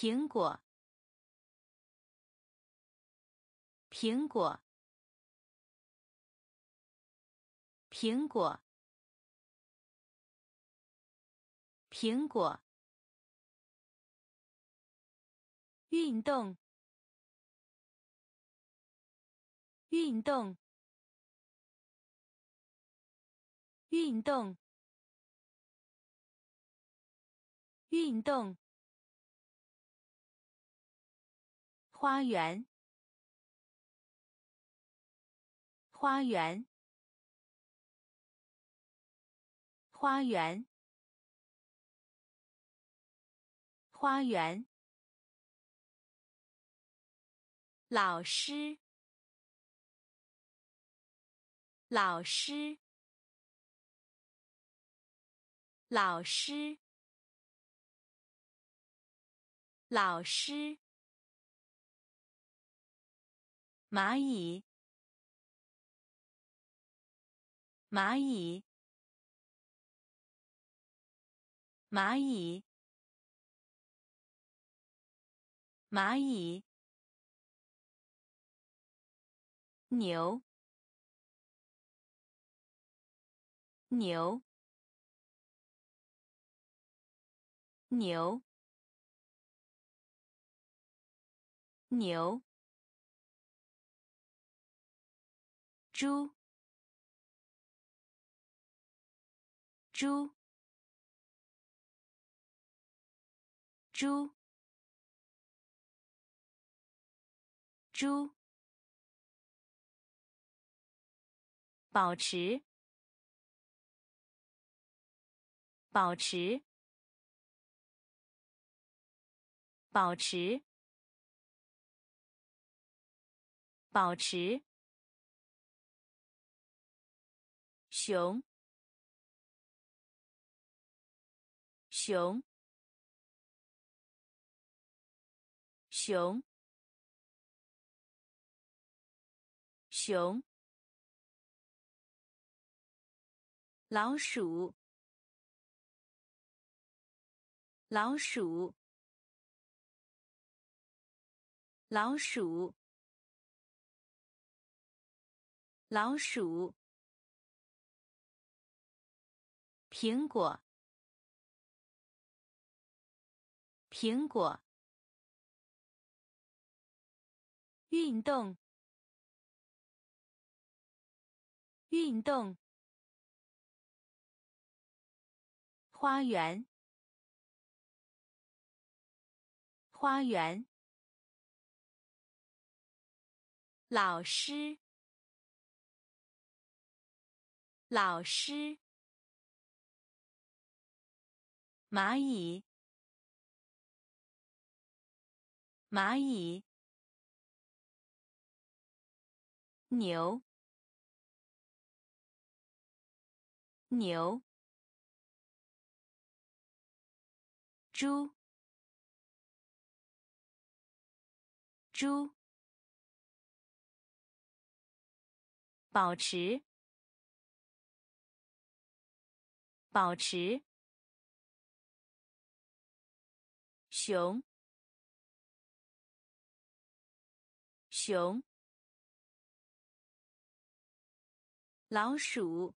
苹果，苹果，苹果，苹果。运动，运动，运动，运动。花园，花园，花园，花园。老师，老师，老师，老师。蚂蚁，蚂蚁，蚂蚁，蚂蚁。牛，牛，牛，牛。猪，猪，猪，猪。保持，保持，保持，保持。熊，熊，熊，熊。老鼠，老鼠，老鼠，老鼠。苹果，苹果。运动，运动。花园，花园。老师，老师。蚂蚁，蚂蚁。牛，牛。猪，猪，保持，保持，熊，熊，老鼠，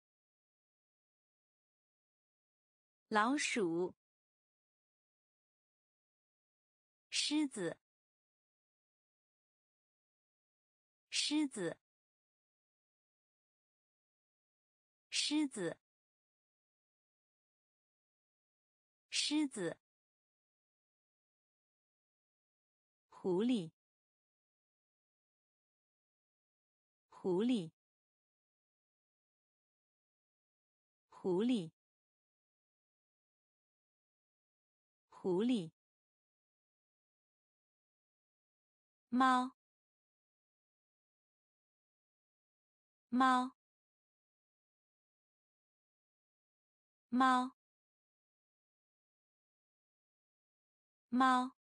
老鼠。狮子，狮子，狮子，狮子。狐狸，狐狸，狐狸，狐狸。猫，猫，猫，猫，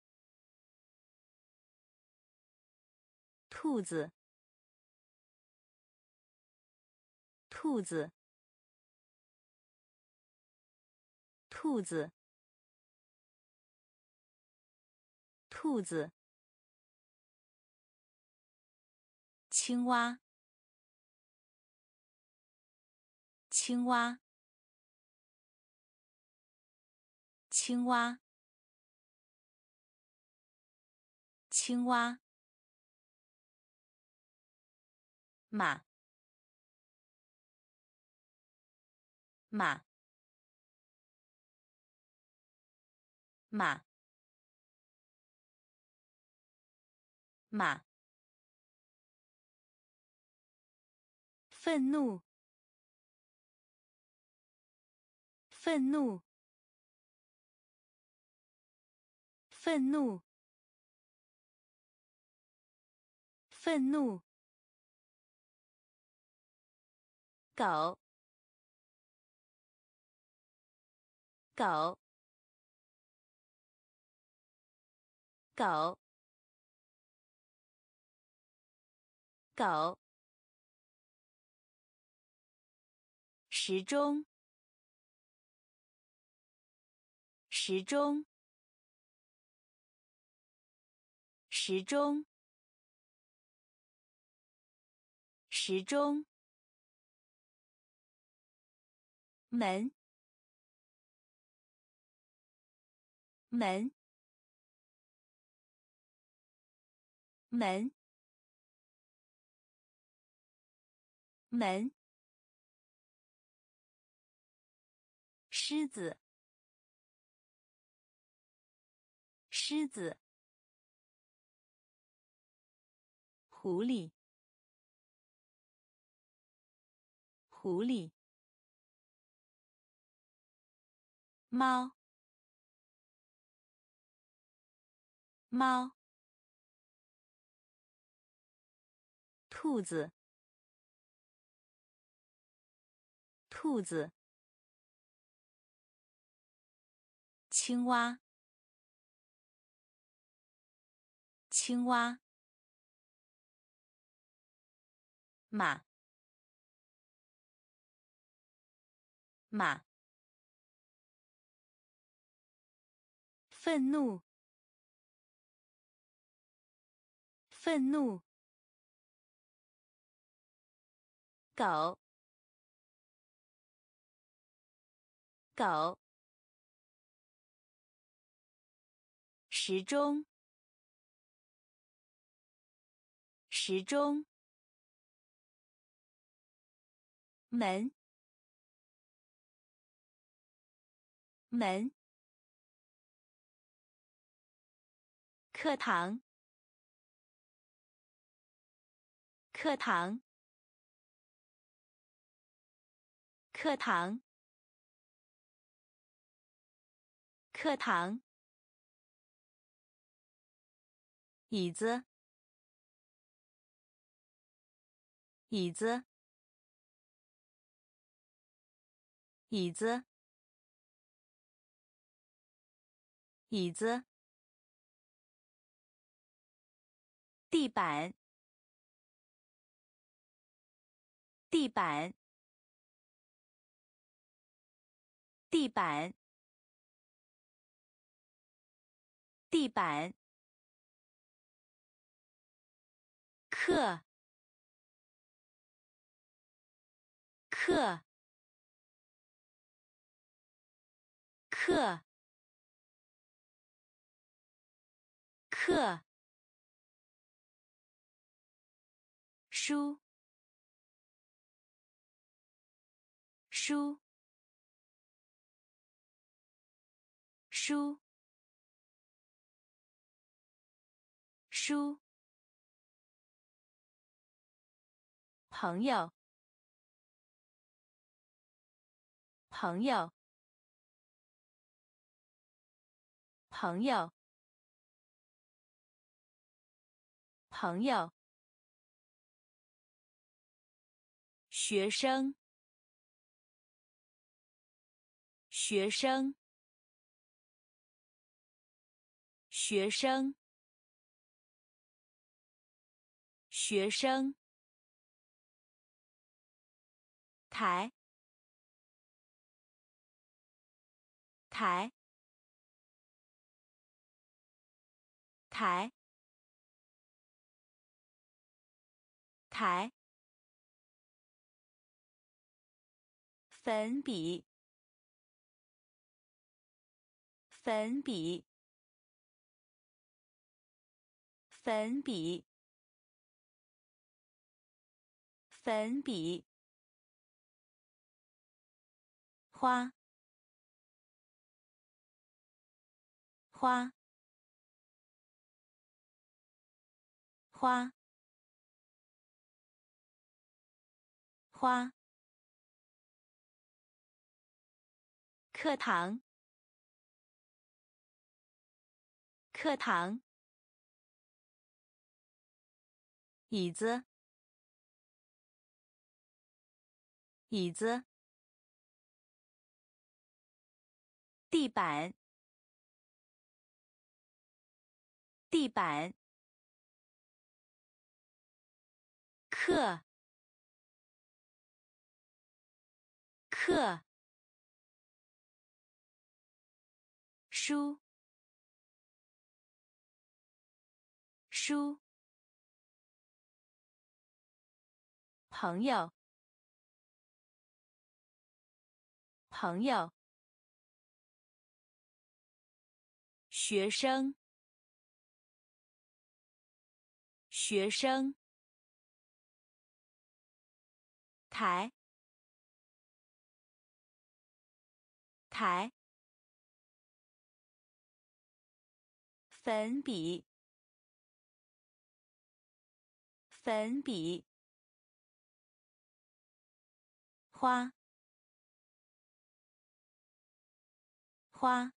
兔子，兔子，兔子，兔子，青蛙，青蛙，青蛙，青蛙，马，马，马。马，愤怒，愤怒，愤怒，愤怒，狗，狗，狗。狗，时钟，时钟，时钟，时钟，门，门，门。门，狮子，狮子，狐狸，狐狸，猫，猫，兔子。兔子，青蛙，青蛙，马，马，愤怒，愤怒，狗。狗，时钟，时钟，门，门，课堂，课堂，课堂。课堂，椅子，椅子，椅子，椅子，地板，地板，地板。地板，课，课，课，课，书，书，书。书，朋友，朋友，朋友，朋友，学生，学生，学生。学生，台，台，台，台，粉笔，粉笔，粉笔，粉笔，花，花。花，花。课堂，课堂。椅子，椅子。地板，地板。课，课，书，书，朋友，朋友，学生，学生。台，台，粉笔，粉笔，花，花，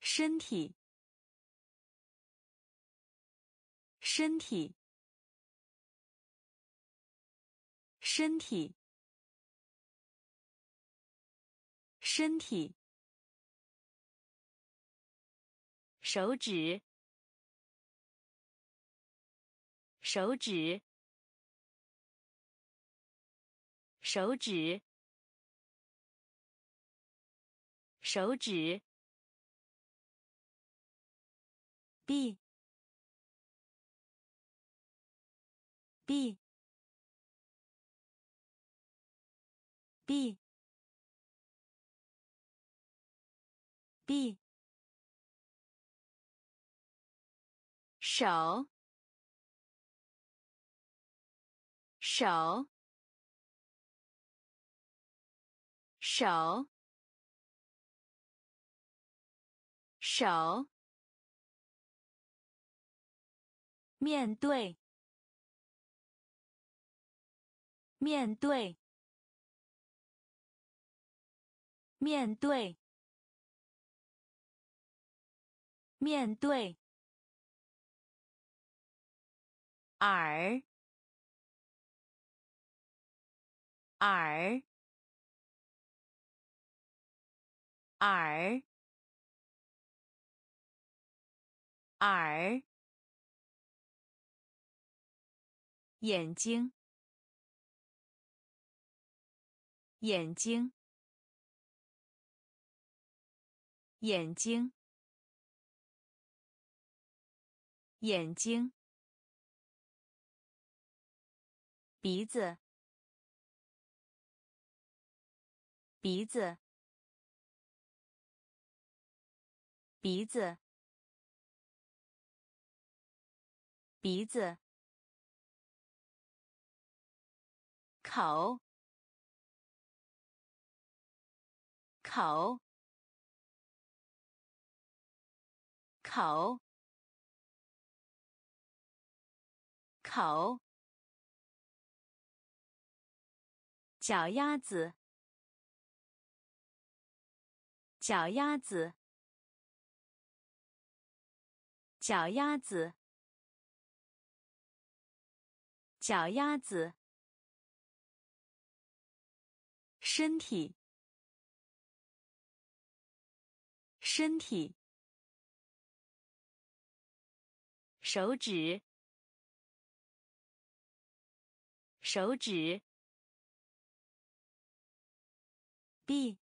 身体，身体。身体，身体，手指，手指，手指，手指，b，b。b b 手。手。手。手。面对。面对。面对，面对，耳，耳，耳，耳，眼睛，眼睛。眼睛，眼睛，鼻子，鼻子，鼻子，鼻子，口，口。口，口，脚丫子，脚丫子，脚丫子，脚丫子，身体，身体。手指，手指，b。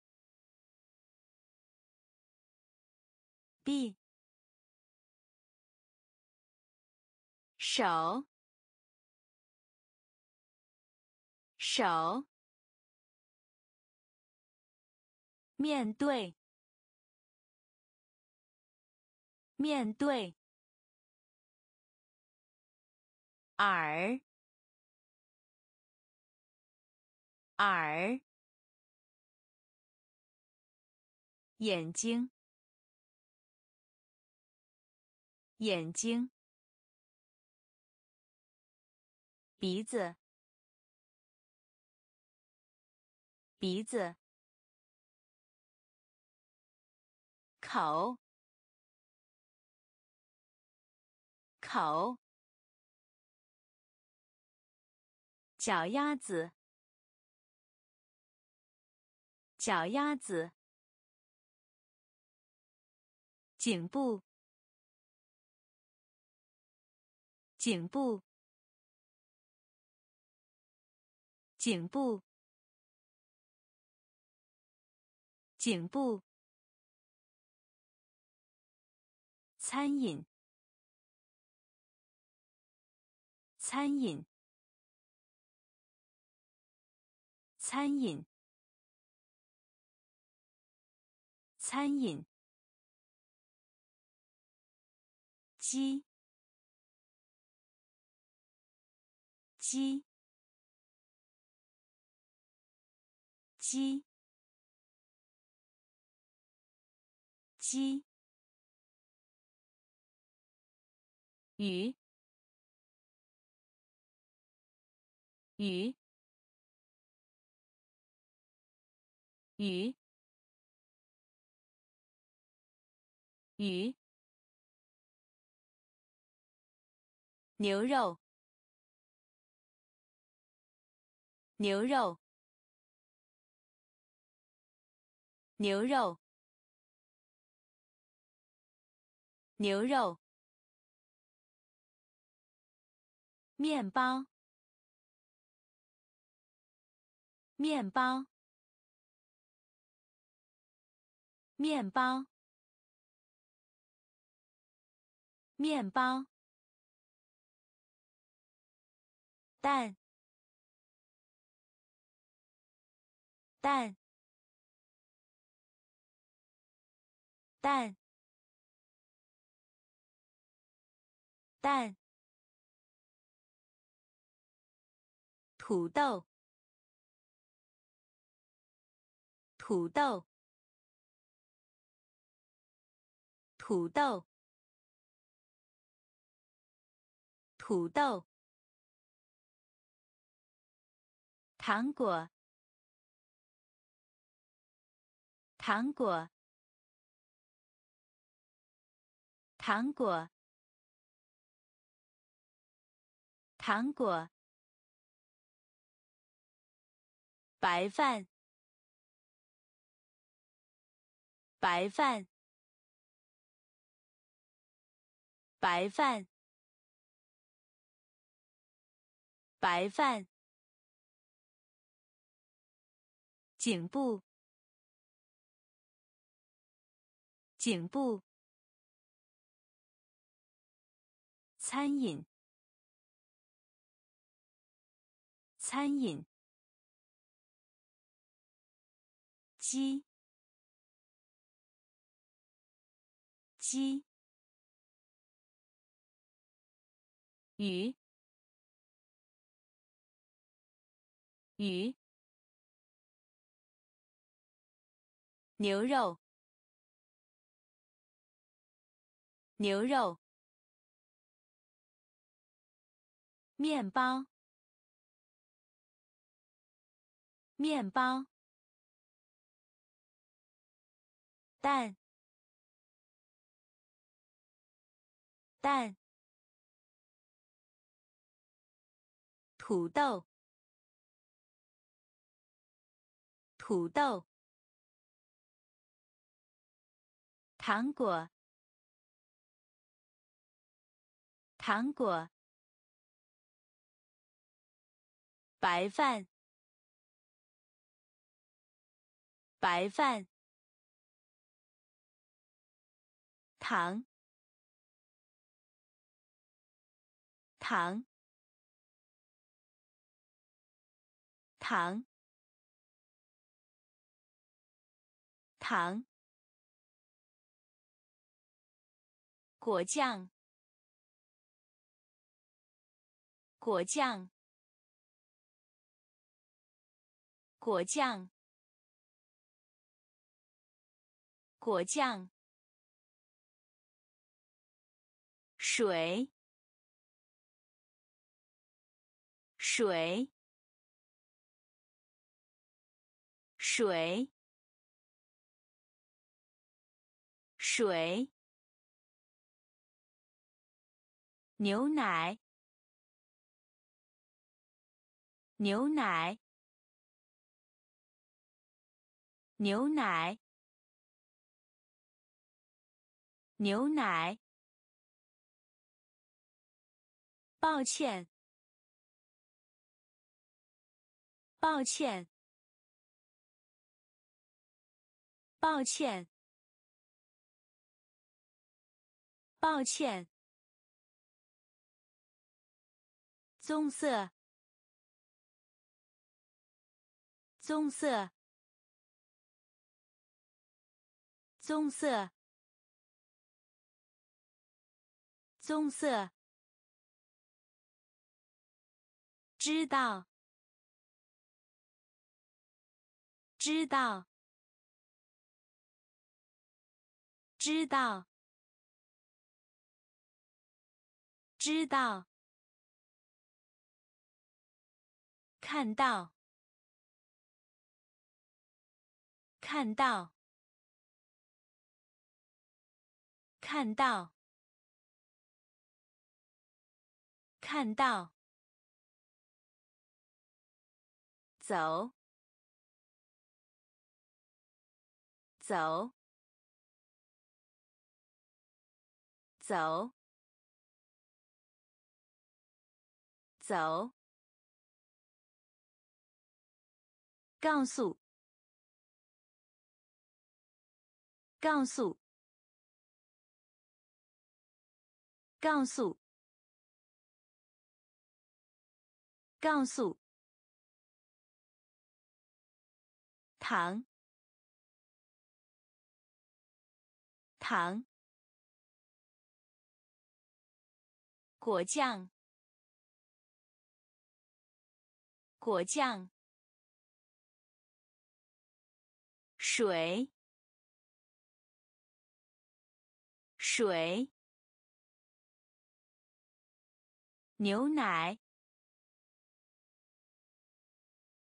臂手。手。面对。面对。耳。耳。眼睛。眼睛。鼻子。鼻子。口。口。脚丫子。脚丫子。颈部，颈部，颈部，颈部。餐饮，餐饮，餐饮，餐饮。鸡，鸡，鸡，鸡，鱼，鱼，鱼，鱼。牛肉，牛肉，牛肉，牛肉，面包，面包，面包，面包。蛋，蛋，蛋，蛋，土豆，土豆，土豆，土豆。糖果，糖果，糖果，糖果。白饭，白饭，白饭，白饭。颈部，颈部。餐饮，餐饮。鸡，鸡。鱼，鱼。牛肉，牛肉，面包，面包，蛋，蛋，土豆，土豆。糖果，糖果，白饭，白饭，糖，糖，糖，糖，果酱，果酱，果酱，果酱。水，水，水，水。牛奶，牛奶，牛奶，牛奶。抱歉，抱歉，抱歉，抱歉。棕色，棕色，棕色，棕色。知道，知道，知道，知道，看到，看到，看到，看到。走，走，走，走。告诉，告诉，告诉，告诉。糖，糖，果酱，果酱，水，水，牛奶，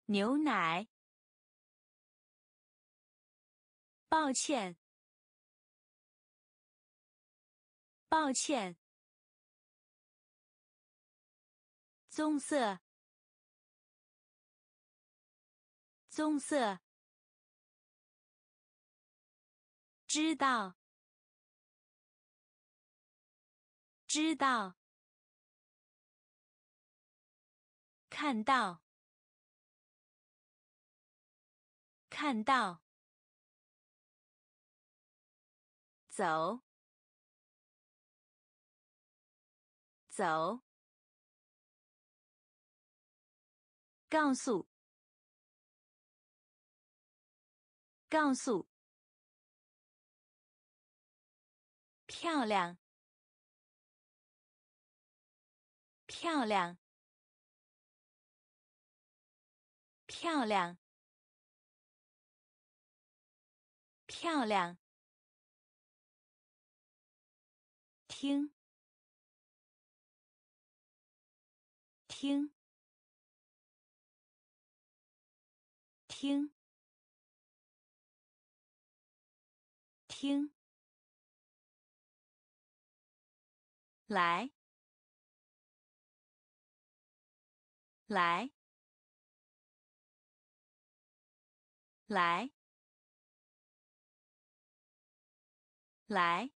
牛奶。抱歉，抱歉。棕色，棕色。知道，知道。看到，看到。走，走。告诉，告诉。漂亮，漂亮，漂亮，漂亮。听，听，听，听，来，来，来，来。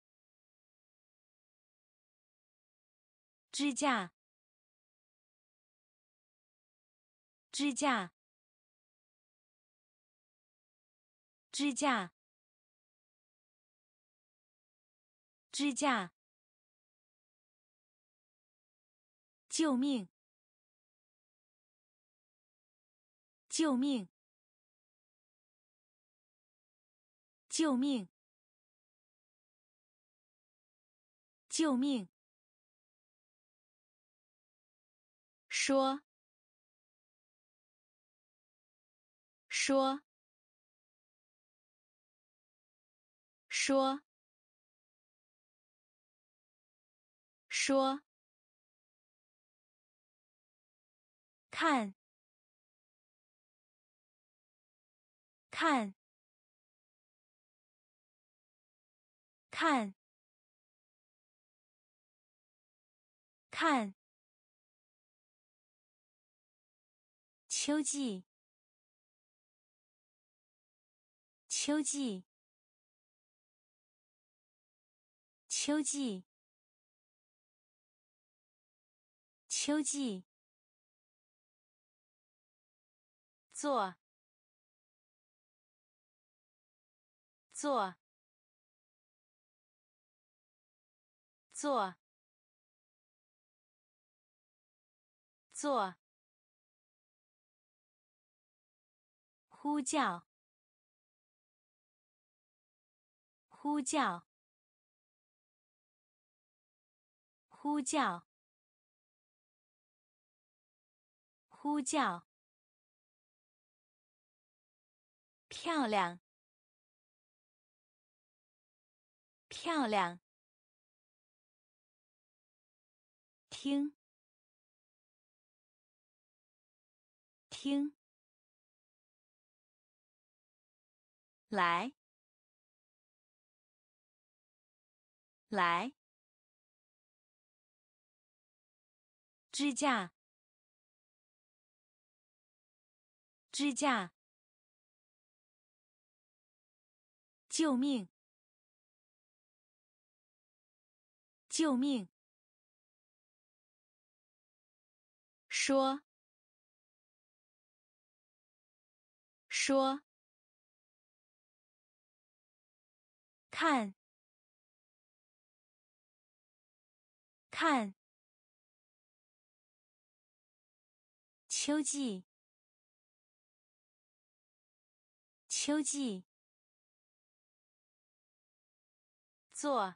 支架，支架，支架，支架，救命！救命！救命！救命！说，说，说，说，看，看，看，看。秋季，秋季，秋季，秋季。坐，坐，坐，坐。呼叫！呼叫！呼叫！呼叫！漂亮！漂亮！听！听！来，来，支架，支架，救命，救命，说，说。看，看，秋季，秋季，坐，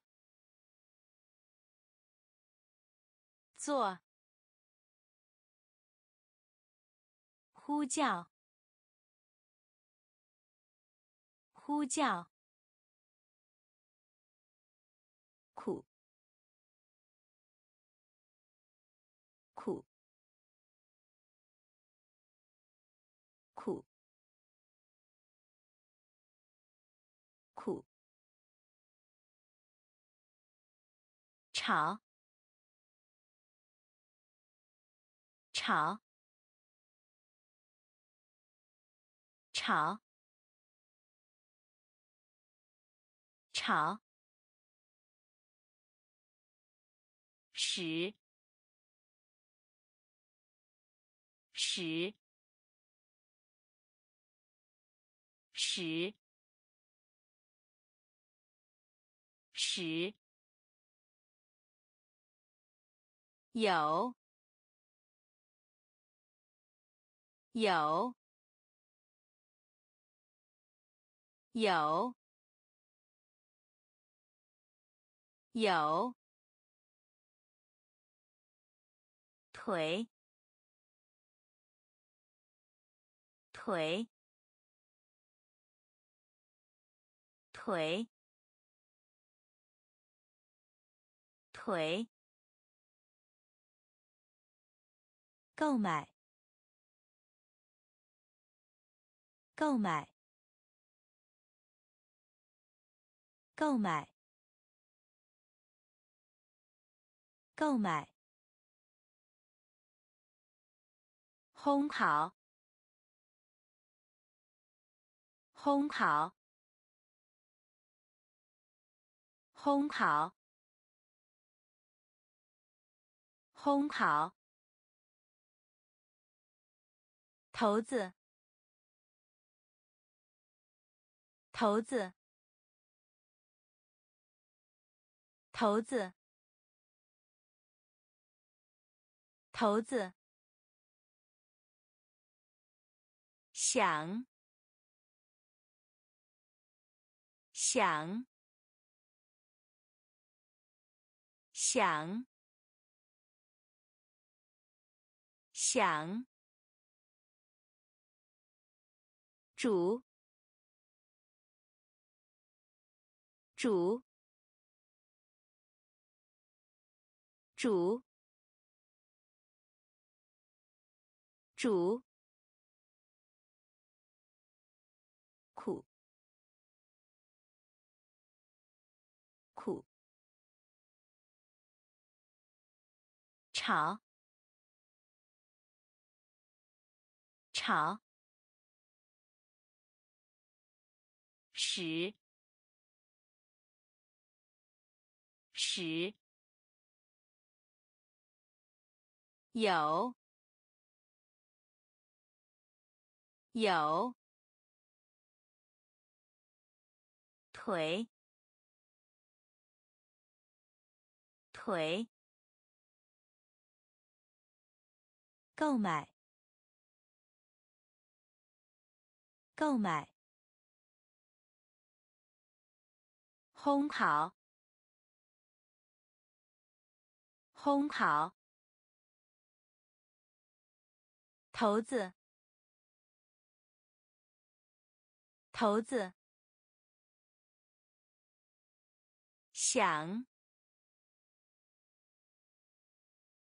坐，呼叫，呼叫。吵，吵，吵，吵。十，十，十，十，有，有，有，有。腿，腿，腿，腿。购买，购买，购买，购买。烘烤，烘烤，烘烤，烘烤。头子，头子，头子，头子，想，想，想，想，煮，煮。煮，煮，苦，苦，炒，炒，十，十。有，有，腿，腿，购买，购买，烘烤，烘烤。头子，头子，想，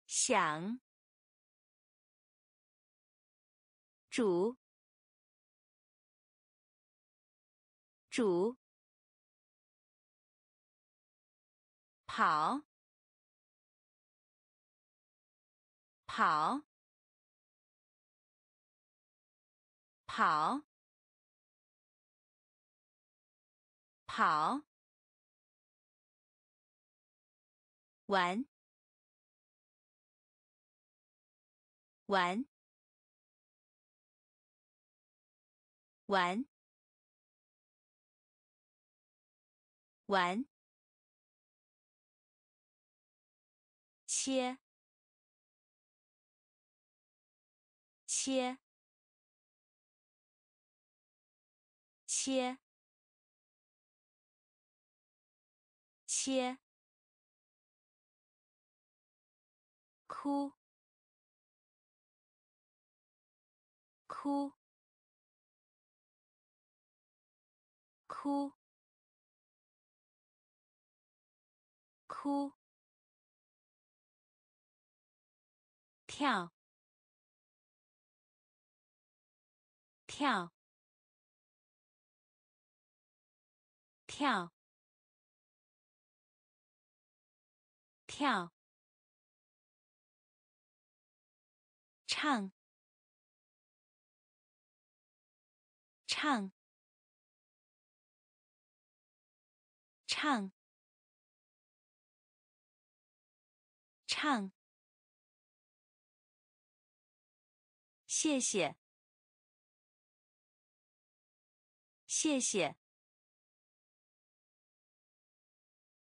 想，煮，煮，跑，跑。跑，跑，玩，玩，玩，玩，切，切。切，切，哭，哭，哭，哭，跳，跳。跳，跳，唱，唱，唱，唱，谢谢，谢谢。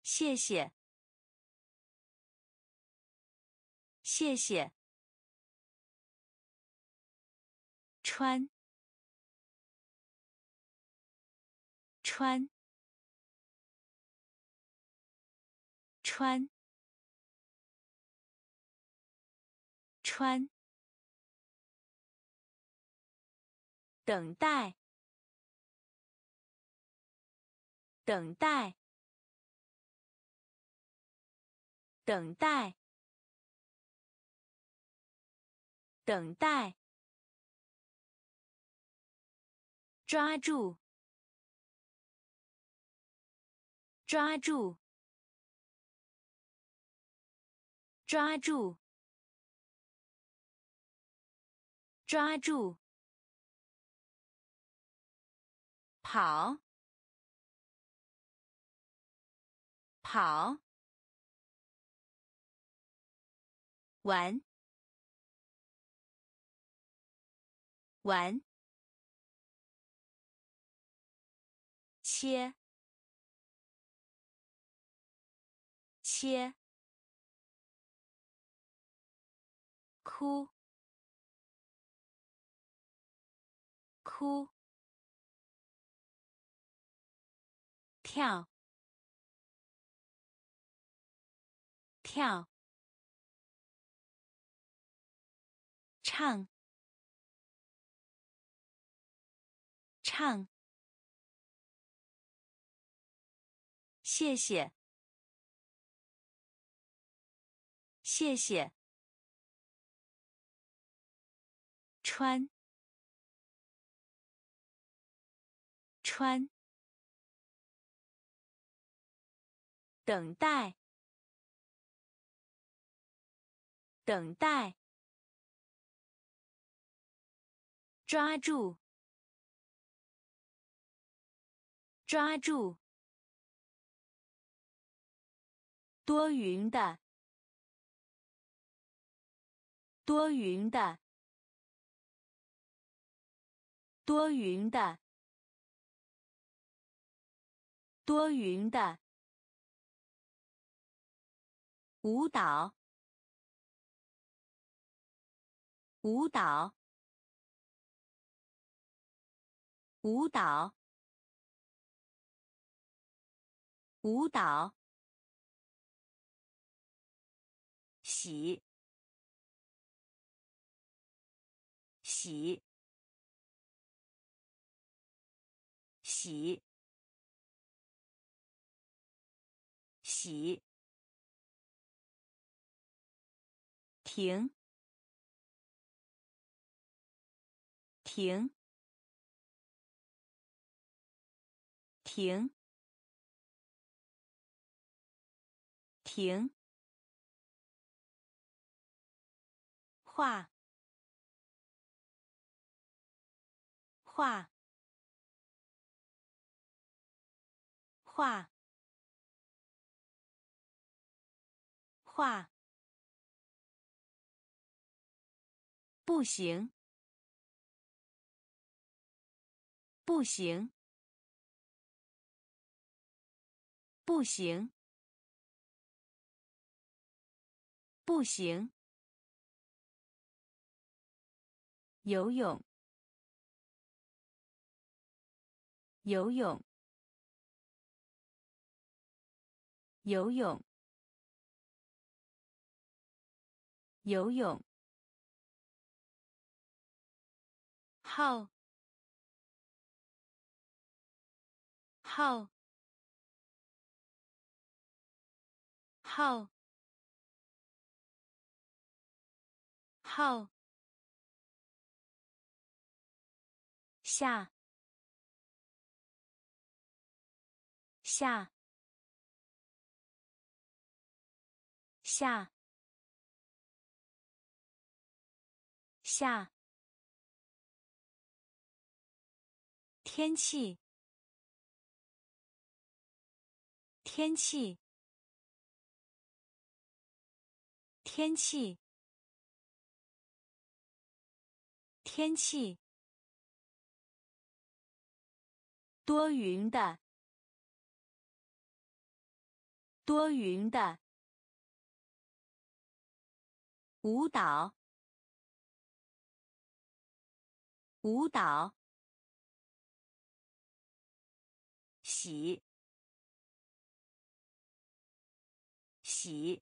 谢谢，谢谢。穿，穿，穿，穿。等待，等待。等待，等待，抓住，抓住，抓住，抓住，跑，跑。玩，玩，切，切，哭，哭，跳，跳，唱，唱。谢谢，谢谢。穿，穿。等待，等待。抓住，抓住。多云的，多云的，多云的，多云的。舞蹈，舞蹈，舞蹈，舞蹈。洗，洗，洗，洗，停，停，停，停。画，画，画，画，不行，不行，不行，不行。游泳，游泳，游泳，游泳。号，号，号，号。下。下。下。下。天气。天气。天气。天气。多云的，多云的。舞蹈，舞蹈。洗，洗。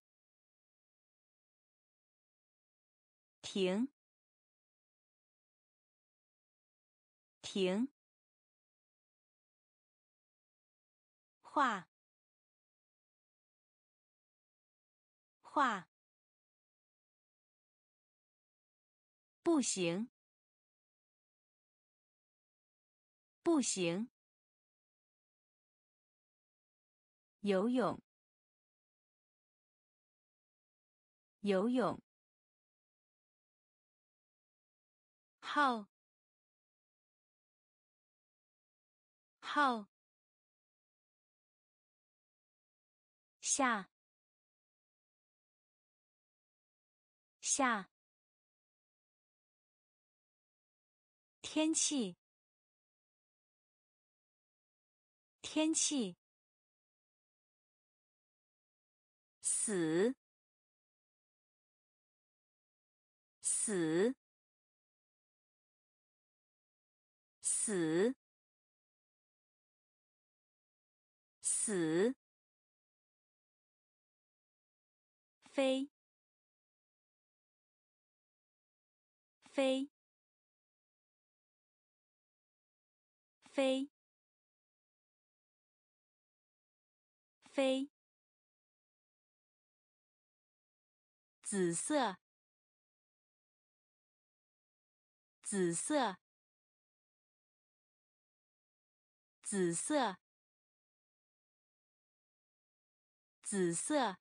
停，停。画，画，不行，不行。游泳，游泳。号，号。下。下。天气。天气。死，死，死，死，飞，飞。飞，飞，紫色，紫色，紫色，紫色，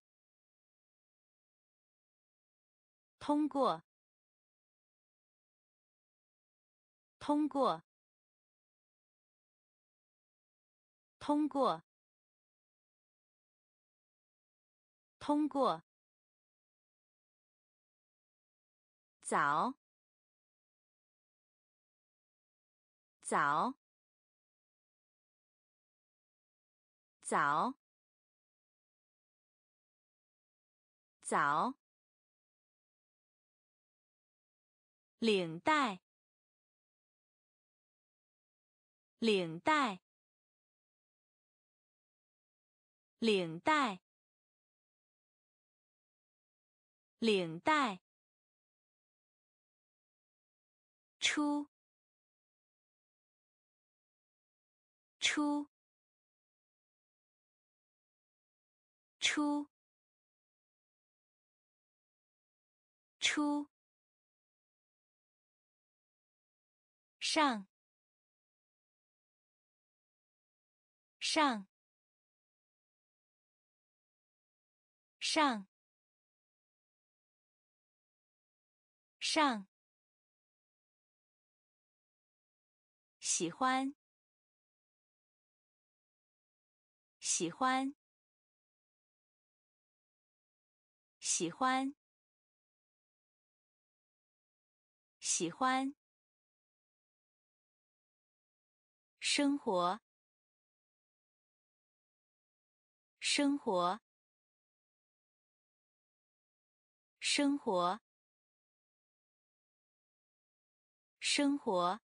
通过，通过。通过，通过，早，早，早，早，领带，领带。领带，领带，出，出，出，出，上，上。上上喜欢。喜欢。喜欢。喜欢。生活。生活。生活，生活，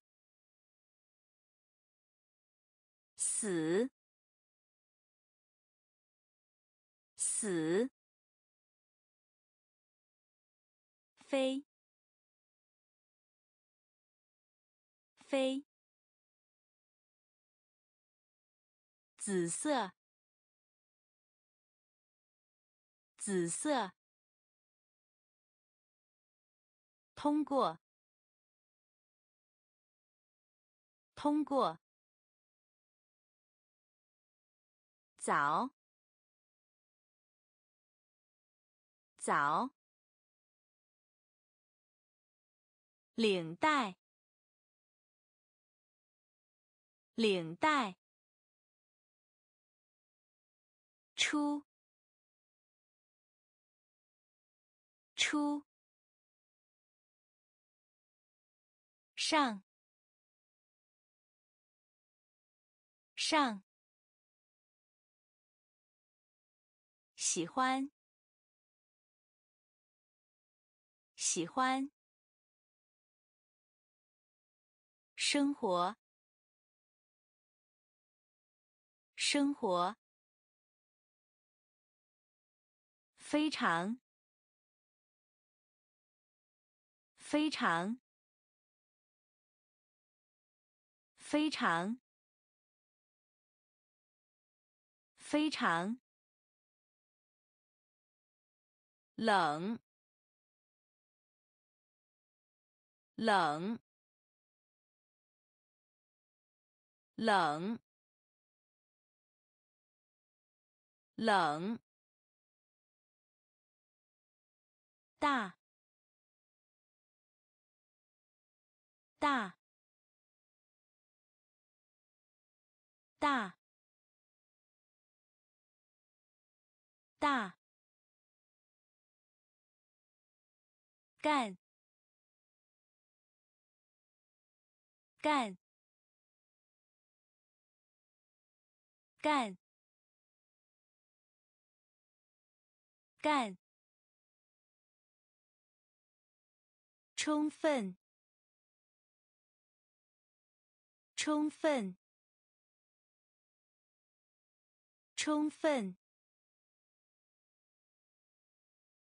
死，死，飞，飞，紫色，紫色。通过，通过，早，早，领带，领带，出，出。上。上。喜欢。喜欢。生活。生活。非常。非常。非常，非常。冷，冷，冷，冷，大，大。大，大，干，干，干，干，充分，充分，充分，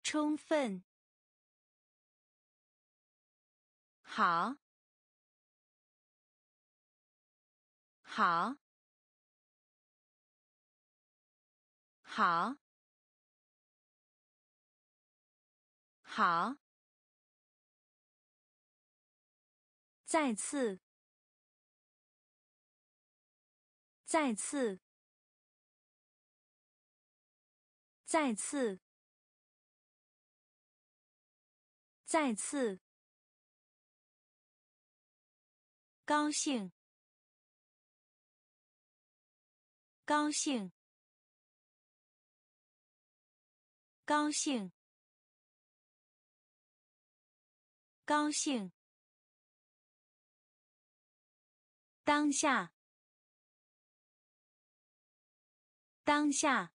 充分，好，好，好。好，再次，再次，再次，再次，高兴，高兴，高兴。高兴。当下。当下。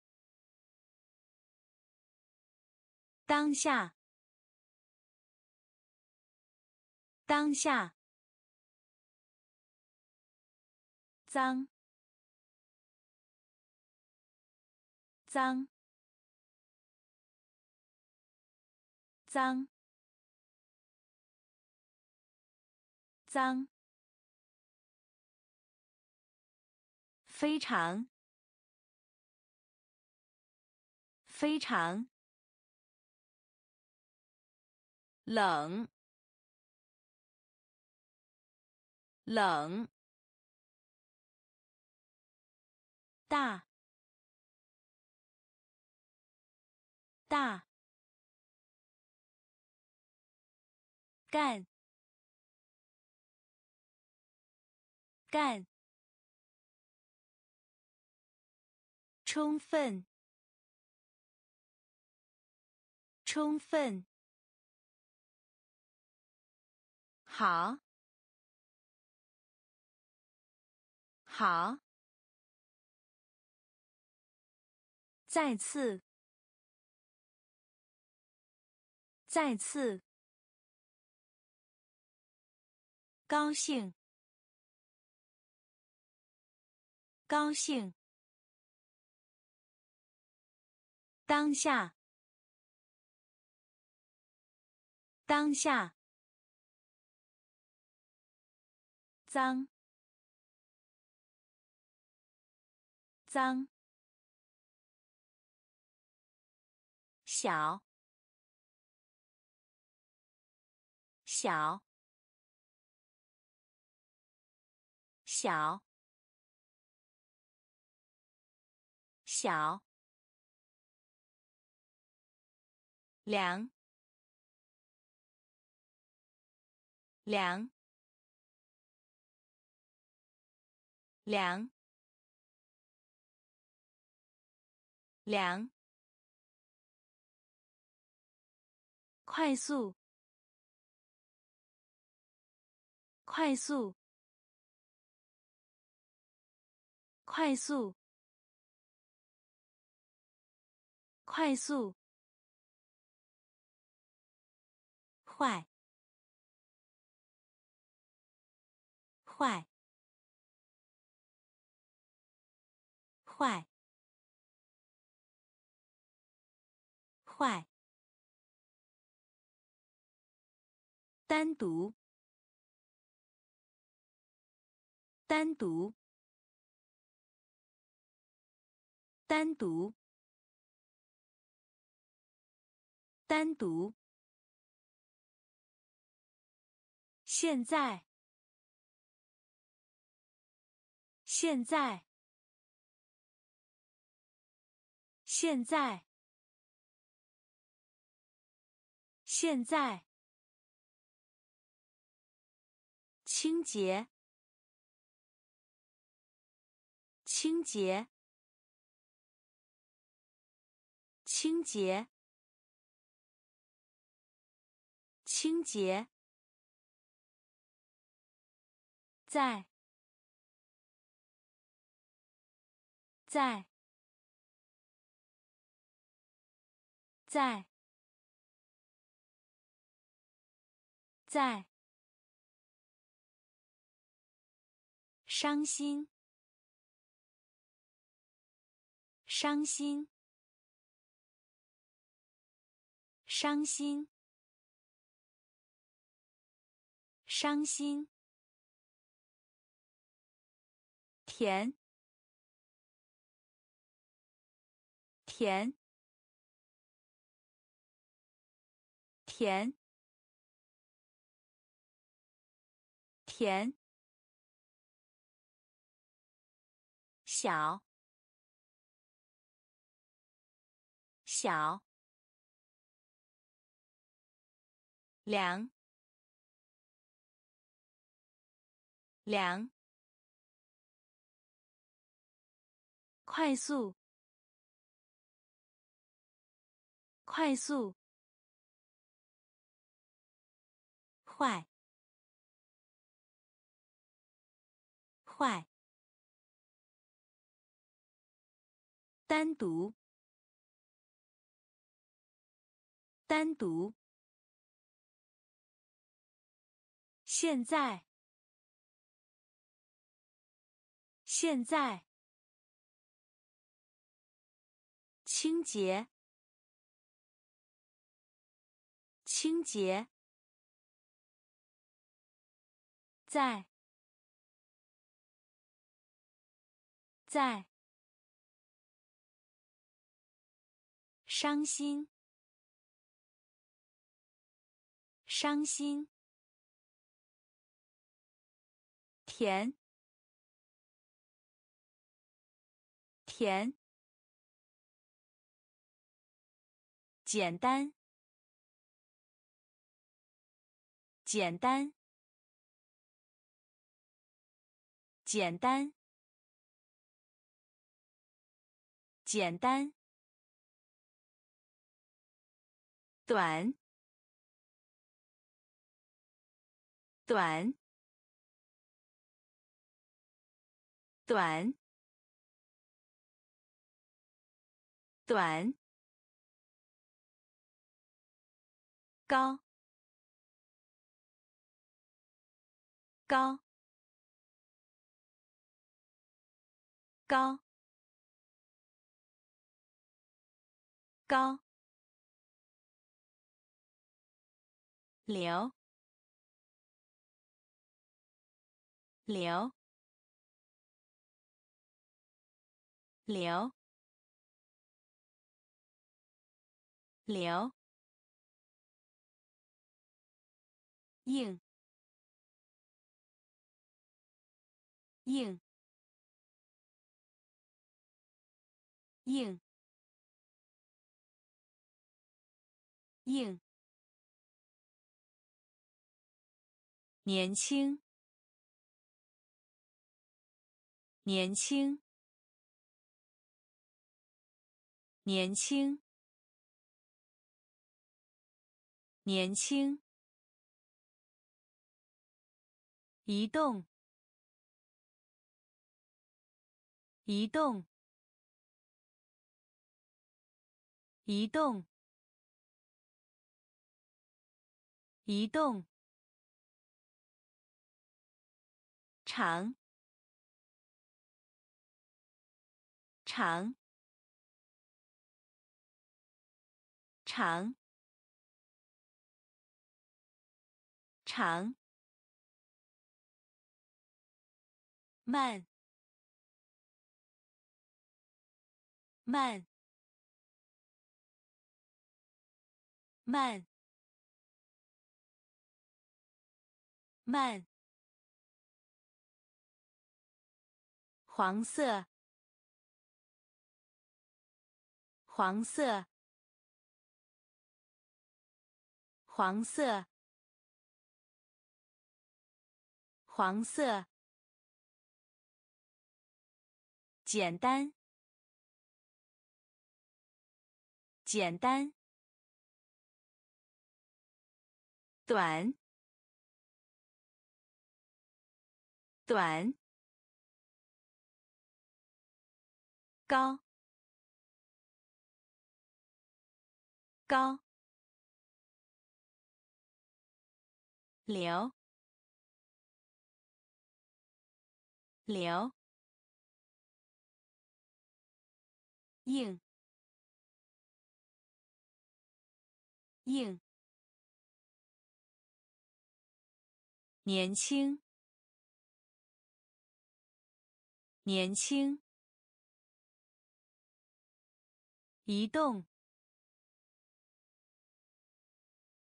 当下。当下。脏。脏。脏。脏，非常，非常冷，冷，大，大，干。干，充分，充分，好，好，再次，再次，高兴。高兴。当下。当下。脏。脏。小。小。小。小，凉，凉，凉，凉，快速，快速，快速。快速，坏，坏，坏，坏，单独，单独，单独。单独。现在。现在。现在。现在。清洁。清洁。清洁。清洁，在，在，在，在，伤心，伤心，伤心，伤心，甜，甜。甜，甜，小，小，凉，凉，快速，快速。坏，坏。单独，单独。现在，现在。清洁，清洁。在，在，伤心，伤心，甜，甜，简单，简单。简单，简单，短，短，短，短，高，高。高，高，流，流，流，流，硬，硬。硬，硬，年轻，年轻，年轻，年轻，移动，移动。移动，移动，长，长，长，长，慢，慢。慢，慢，黄色，黄色，黄色，黄色，简单，简单。短，短，高，高，流，流，硬，硬，年轻，年轻。移动，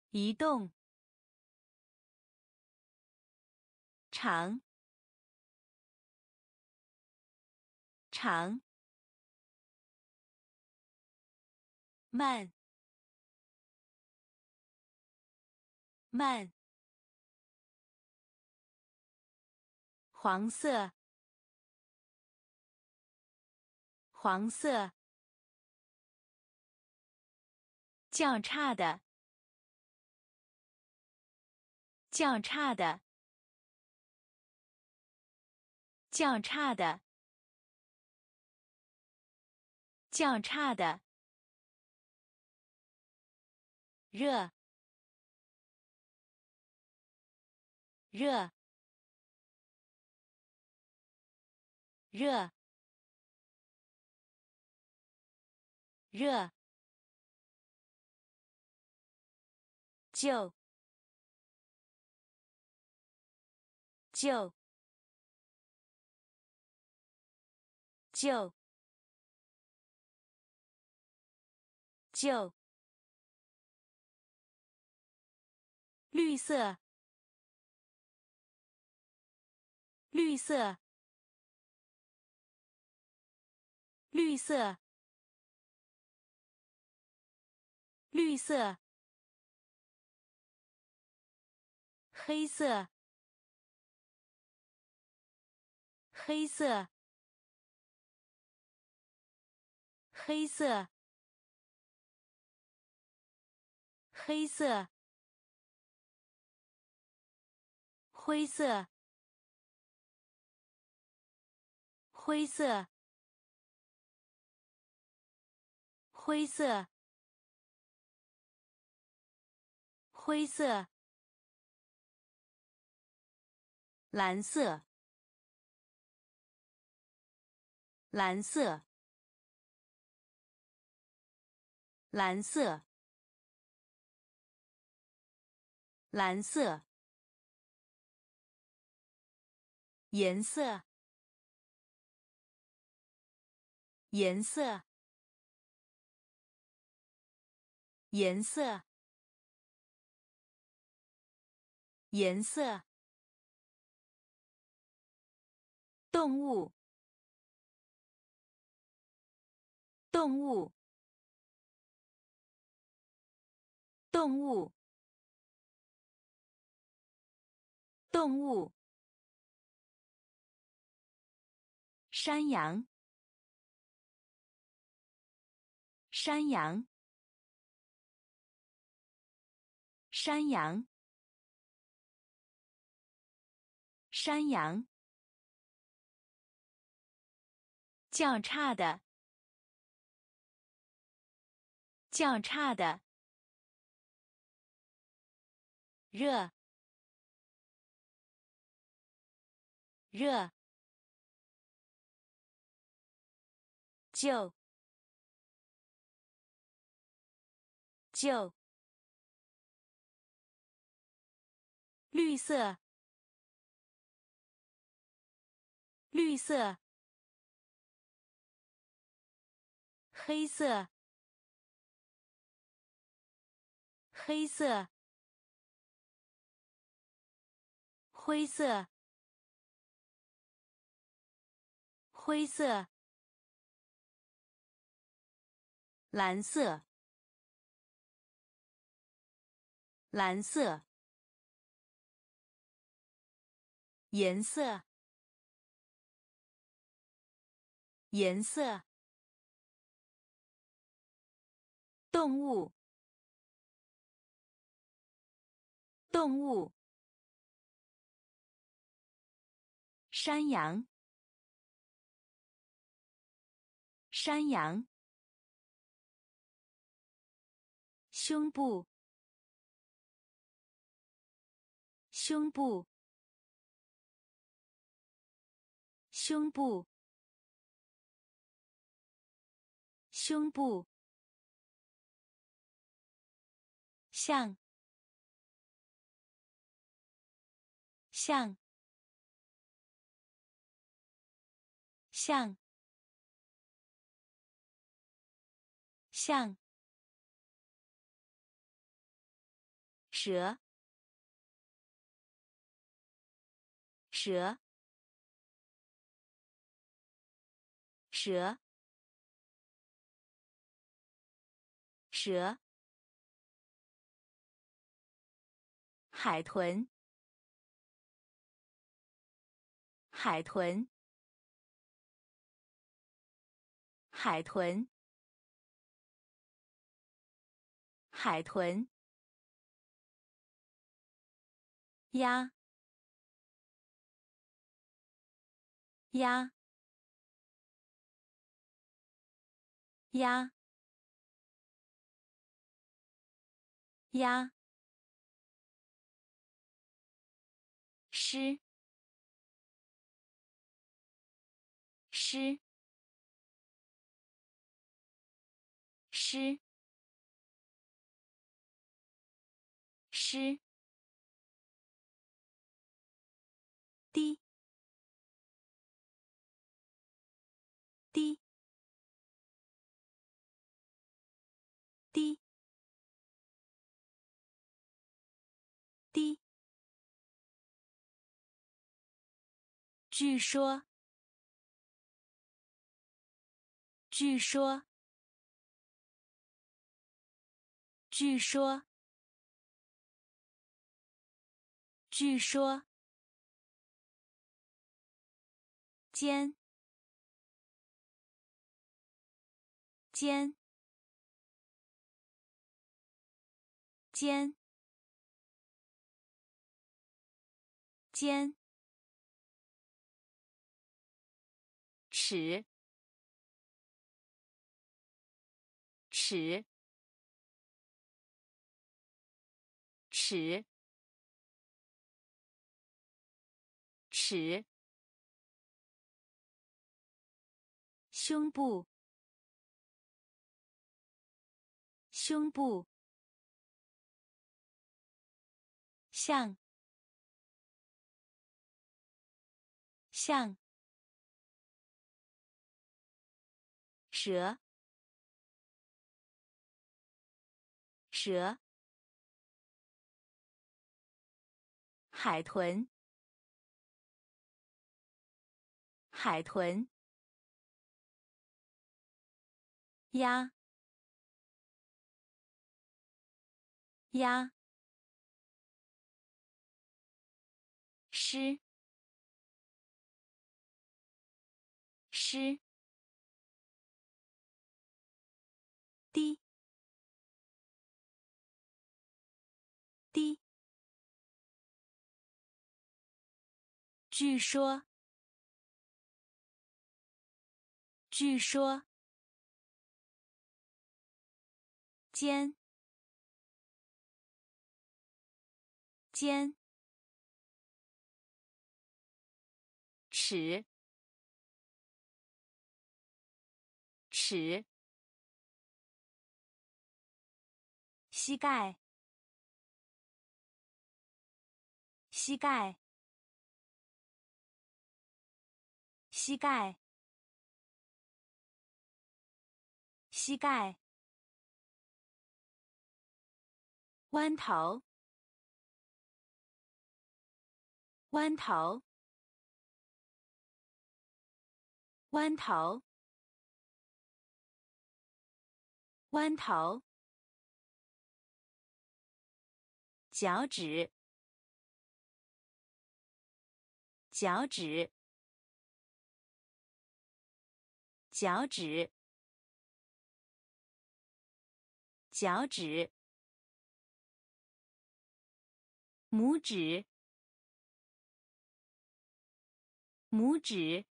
移动，长，长，慢，慢，黄色，黄色。较差的，较差的，较差的，较差的，热，热，热，热。就就就就绿色。绿色。绿色。绿色。黑色，黑色，黑色，黑色，灰色，灰色，灰色，灰色。蓝色，蓝色，蓝色，蓝色，颜色，颜色，颜色，颜色。动物，动物，动物，动物。山羊，山羊，山羊，山羊。较差的，较差的，热，热，就，就，绿色，绿色。黑色，黑色，灰色，灰色，蓝色，蓝色，颜色，颜色。动物，动物，山羊，山羊，胸部，胸部，胸部，胸部，像，像，像，像。蛇，蛇，蛇，蛇，海豚，海豚，海豚，海豚。鸭，鸭，鸭，鸭，诗，诗，诗，诗。据说，据说，据说，据说。尖，尖，尖，尖，尺，尺，尺，尺。胸部，胸部，像，像，蛇，蛇，海豚，海豚。鸭，鸭，诗，诗，据说，据说。尖，尖，尺，尺，膝盖，膝盖，膝盖，膝盖。弯头，弯头，弯头，弯头，脚趾，脚趾，脚趾，脚趾。拇指，拇指，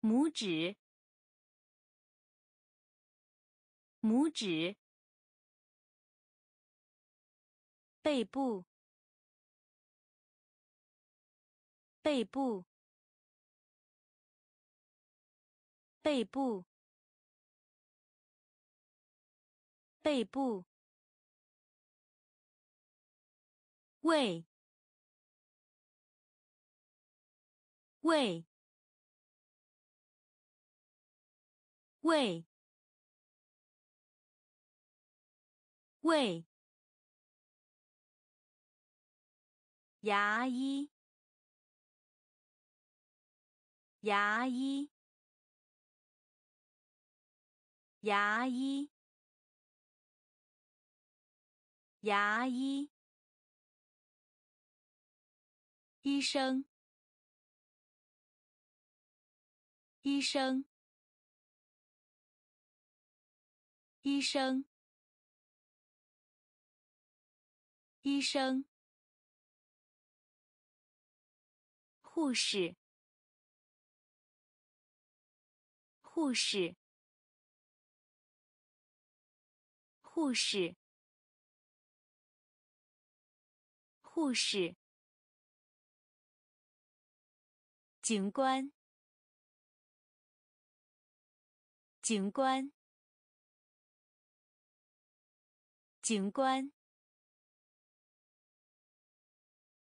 拇指，拇指，背部，背部，背部，背部，胃，胃。胃，胃，牙医，牙医，牙医，牙医，医生，医生。医生，医生，护士，护士，护士，护士，警官，警官。警官，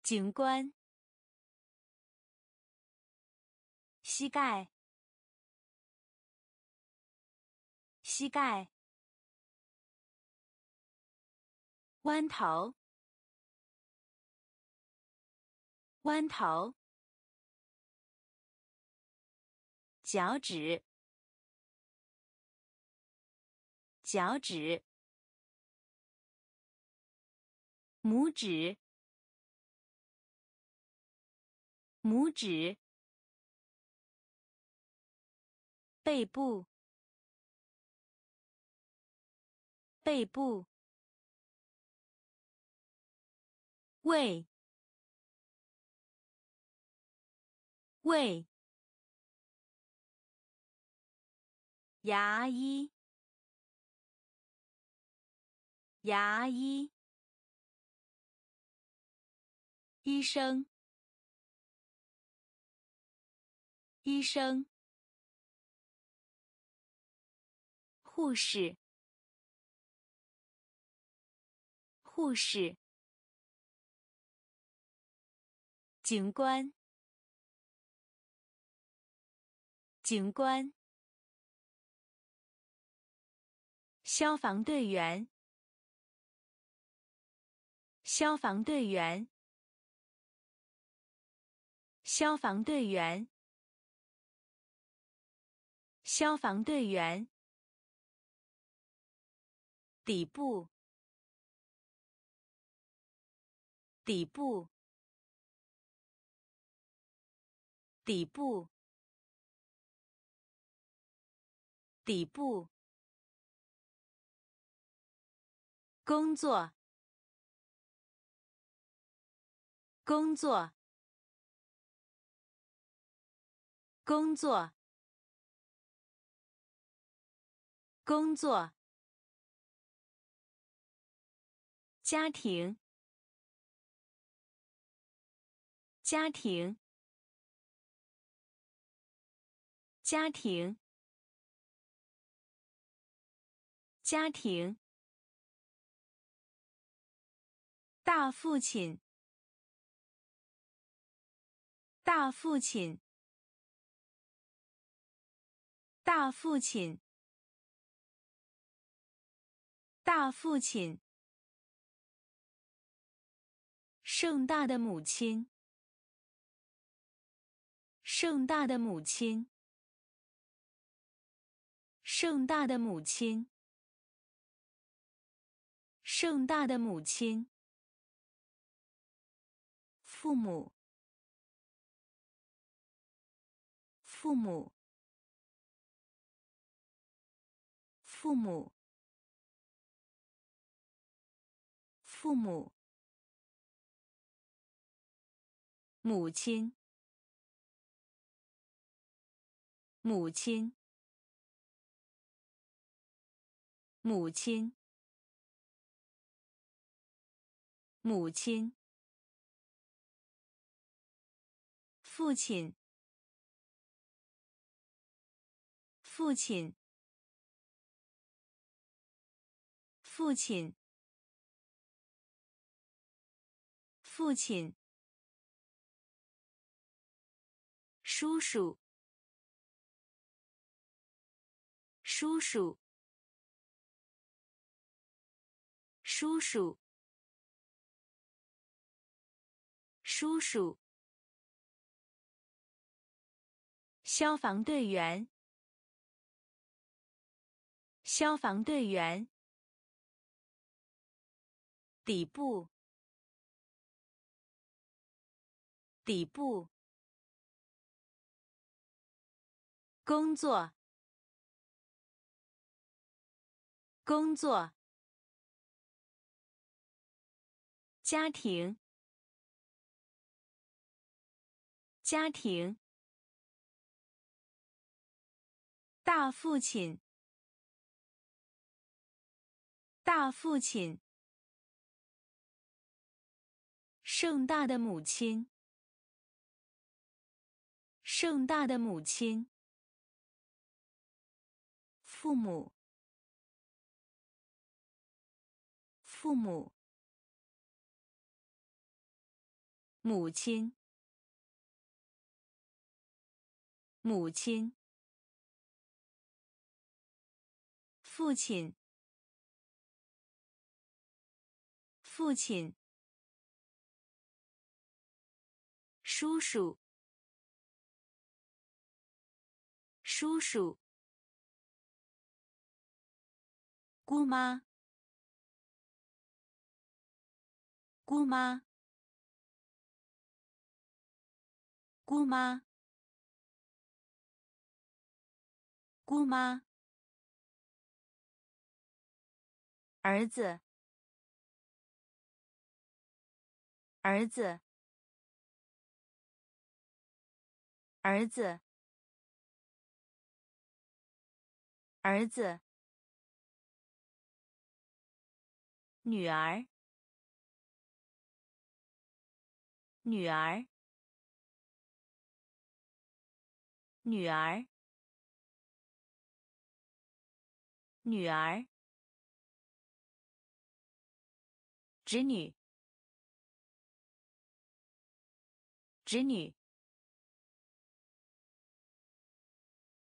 警官，膝盖，膝盖，弯头，弯头，脚趾，脚趾。拇指，拇指，背部，背部，胃，胃，牙医，牙医。医生，医生，护士，护士，警官，警官，消防队员，消防队员。消防队员，消防队员，底部，底部，底部，底部，工作，工作。工作，工作，家庭，家庭，家庭，家庭，大父亲，大父亲。大父亲，大父亲，盛大的母亲，盛大的母亲，盛大的母亲，盛大的母亲，父母，父母。父母，父母，母亲，母亲，母亲，母亲，父亲，父亲，父亲，父亲。叔叔，叔叔，叔叔，叔叔。消防队员，消防队员。底部，底部。工作，工作，家庭，家庭，大父亲，大父亲，盛大的母亲，盛大的母亲。父母，父母，母亲，母亲，父亲，父亲，叔叔，叔叔。姑妈，姑妈，姑妈，姑妈，儿子，儿子，儿子，儿子。女儿，女儿，女儿，女儿，侄女，侄女，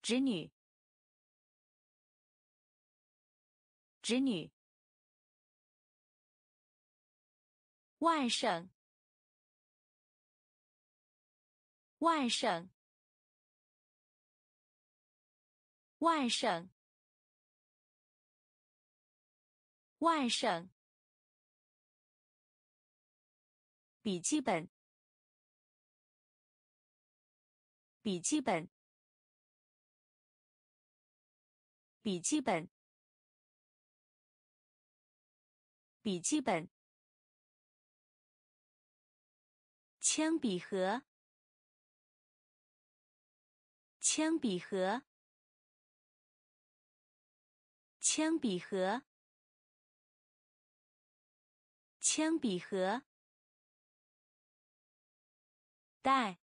侄女，侄女。外甥，外甥，外甥，外甥。笔记本，笔记本，笔记本，笔记本。铅笔盒，铅笔盒，铅笔盒，铅笔盒，带，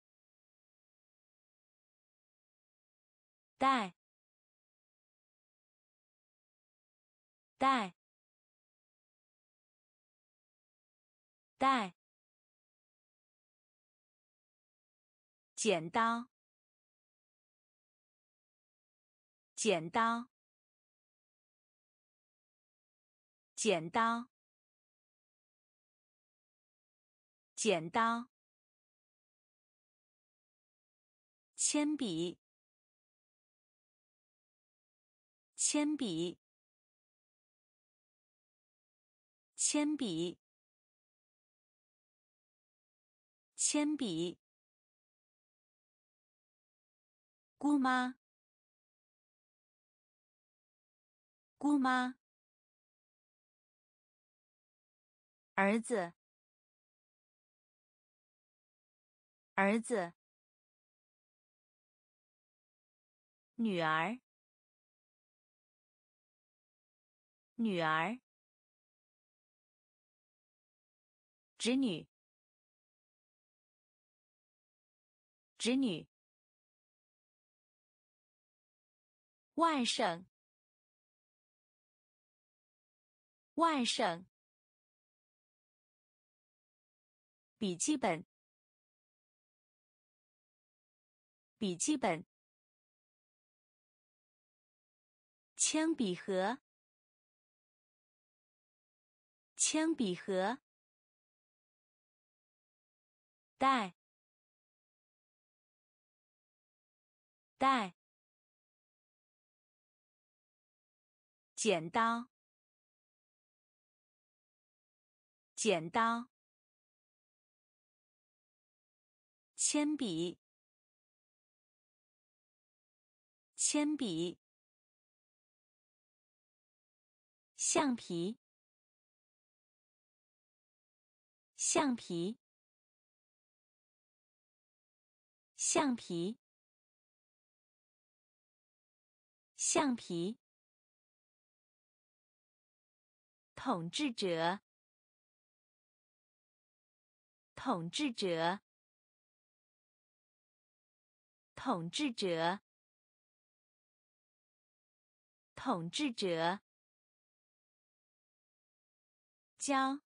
带，带，带。剪刀，剪刀，剪刀，剪刀。铅笔，铅笔，铅笔，铅笔。姑妈，姑妈，儿子，儿子，女儿，女儿，侄女，侄女，外甥，外甥，笔记本，笔记本。铅笔盒，铅笔盒，带，带，剪刀，剪刀，铅笔，铅笔。橡皮，橡皮，橡皮，橡皮。统治者，统治者，统治者，统治者。教，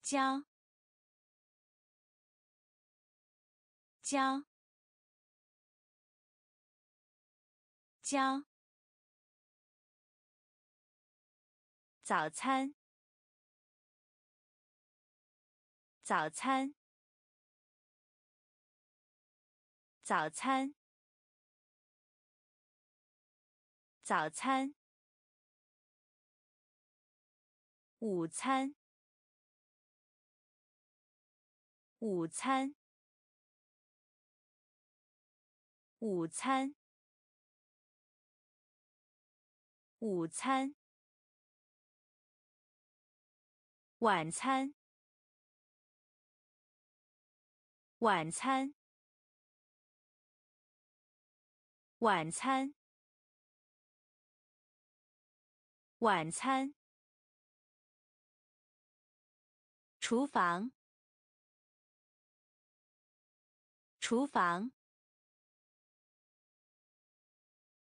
教，教，教。早餐，早餐，早餐，早餐。午餐，午餐，午餐，午餐，晚餐，晚餐，晚餐，晚餐。厨房，厨房，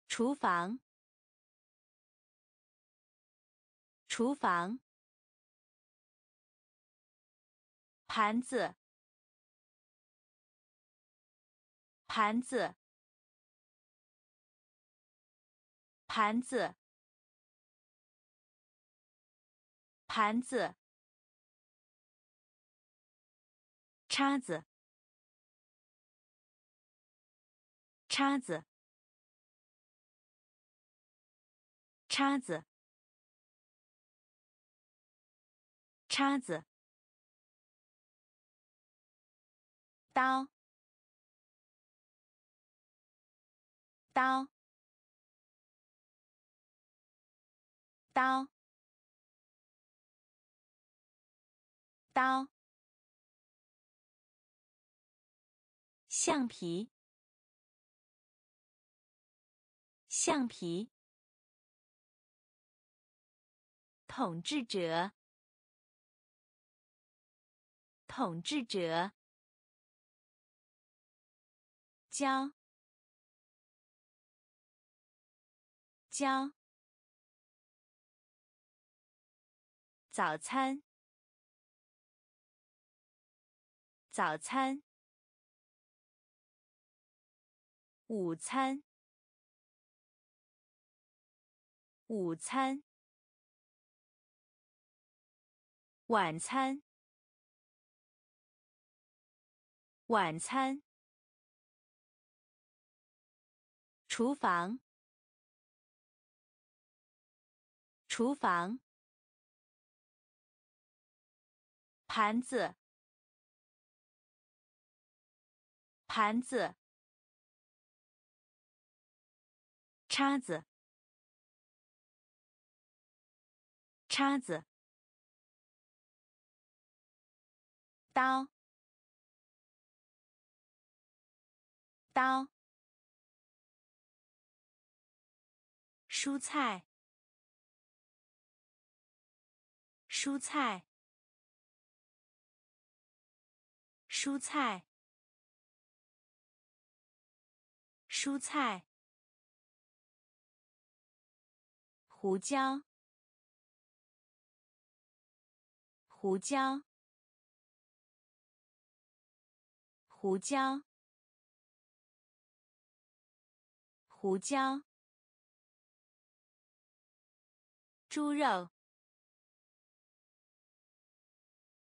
厨房，厨房。盘子，盘子，盘子，盘子。叉子，叉子，叉子，叉子，刀，刀，刀，刀。橡皮，橡皮。统治者，统治者。教，教。早餐，早餐。午餐，午餐，晚餐，晚餐，厨房，厨房，盘子，盘子。叉子，叉子，刀，刀，蔬菜，蔬菜，蔬菜，蔬菜。胡椒，胡椒，胡椒，胡椒。猪肉，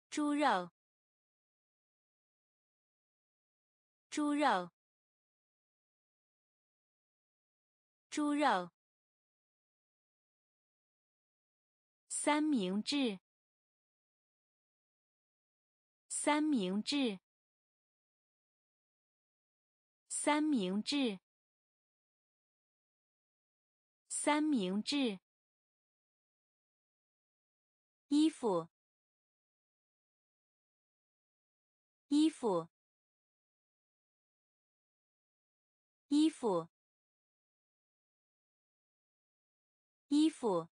猪肉，猪肉，猪肉。三明治，三明治，三明治，三明治。衣服，衣服，衣服，衣服。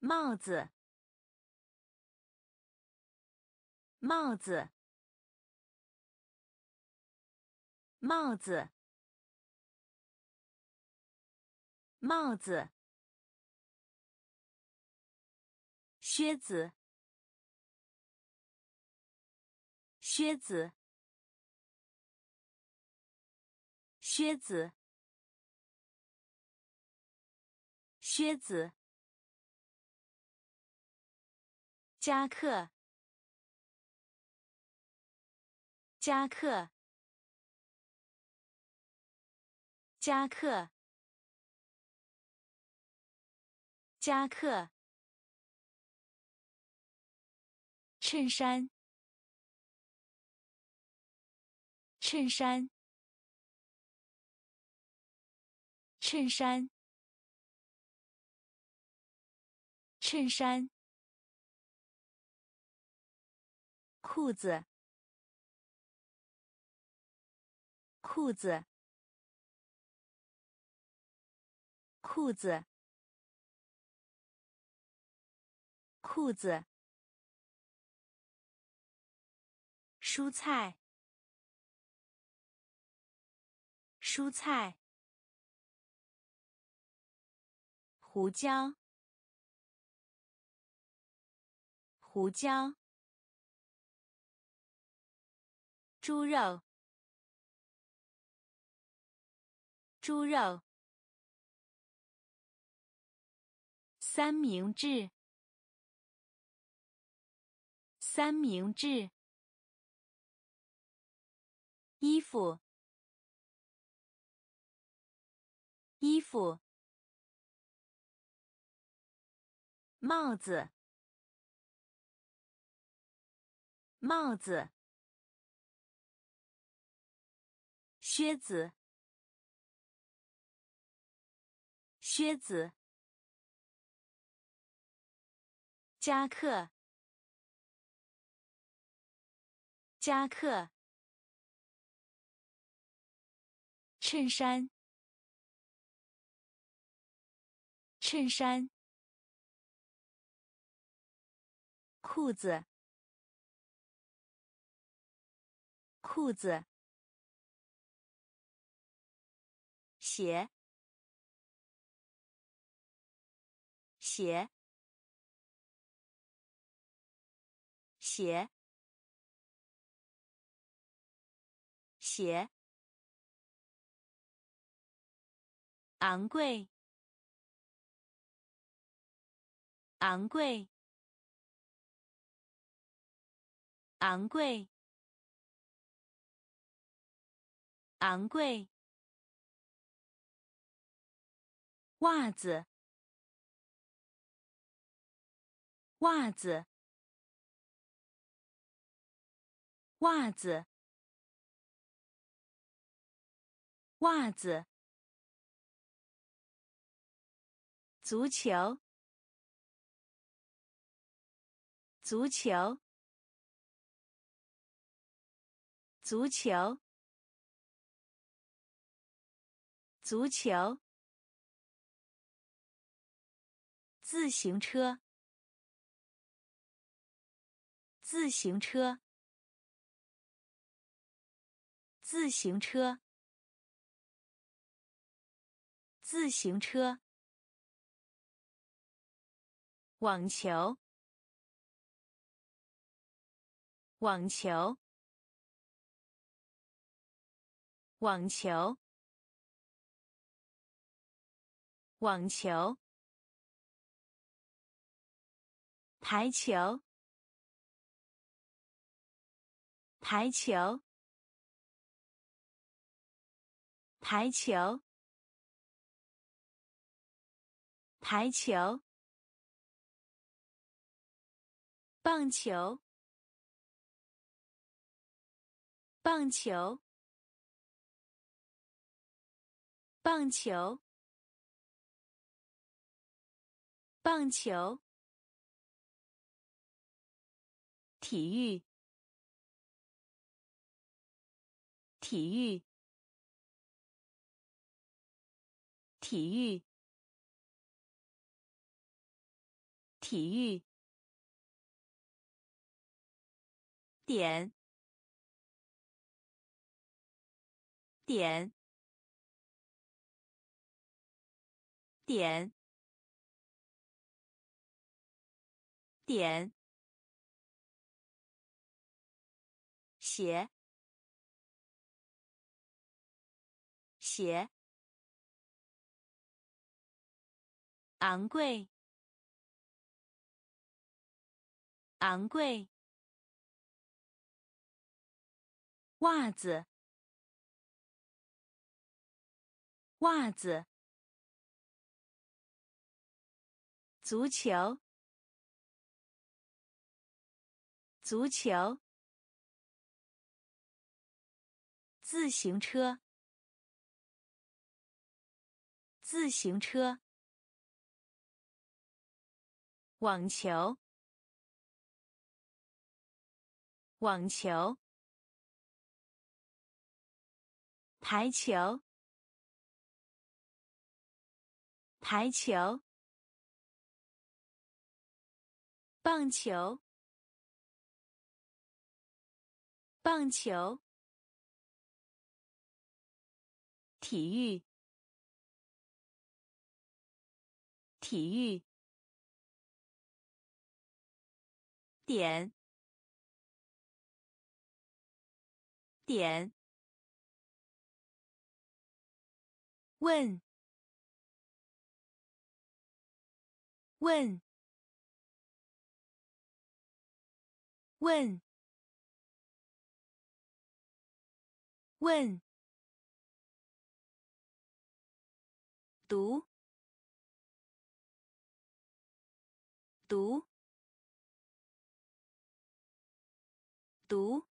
帽子，帽子，帽子，帽子。靴子，靴子，靴子，靴子。夹克，夹克，夹克，夹克。衬衫，衬衫，衬衫，衬衫。裤子，裤子，裤子，裤子。蔬菜，蔬菜。胡椒，胡椒。猪肉，猪肉。三明治，三明治。衣服，衣服。帽子，帽子。靴子，靴子。夹克，夹克。衬衫，衬衫。裤子，裤子。鞋，鞋，鞋，鞋。昂贵，昂贵，昂贵，昂贵。袜子，袜子，袜子，袜子。足球，足球，足球，足球，自行车，自行车，自行车，自行车，网球，网球，网球。网球，排球，排球，排球，排球，棒球，棒球，棒球。棒球，体育，体育，体育，体育，点，点，点。点，写，写，昂贵，昂贵，袜子，袜子，足球。足球，自行车，自行车，网球，网球，排球，排球，棒球。棒球，体育，体育，点，点，问，问，问。问，读，读，读，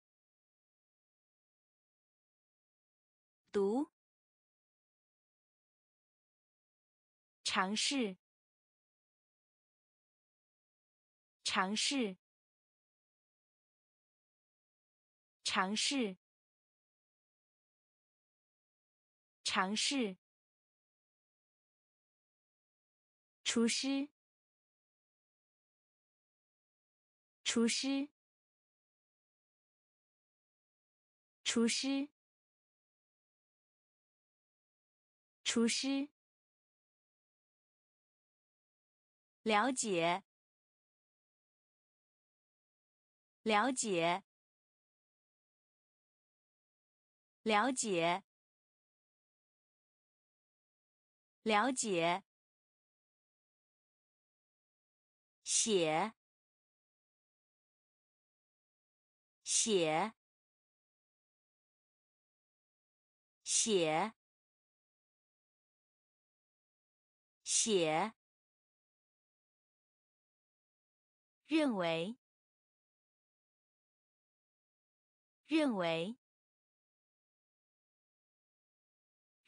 读，尝试，尝试，尝试。尝试，厨师，厨师，厨师，厨师，了解，了解，了解。了解，写，写，写，写，认为，认为，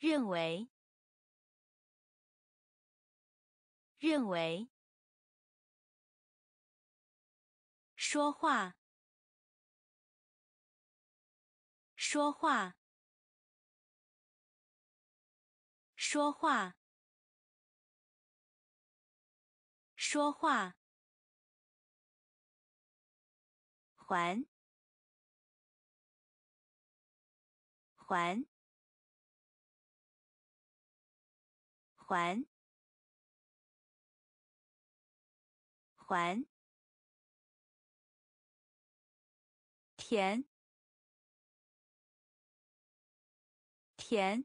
认为。认为，说话，说话，说话，说话，还，还，还。还。田田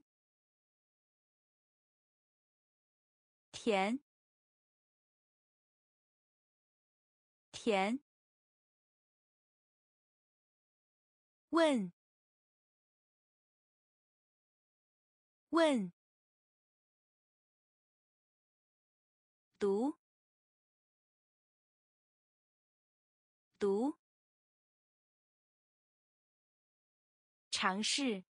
田田问。问。读，读。尝试，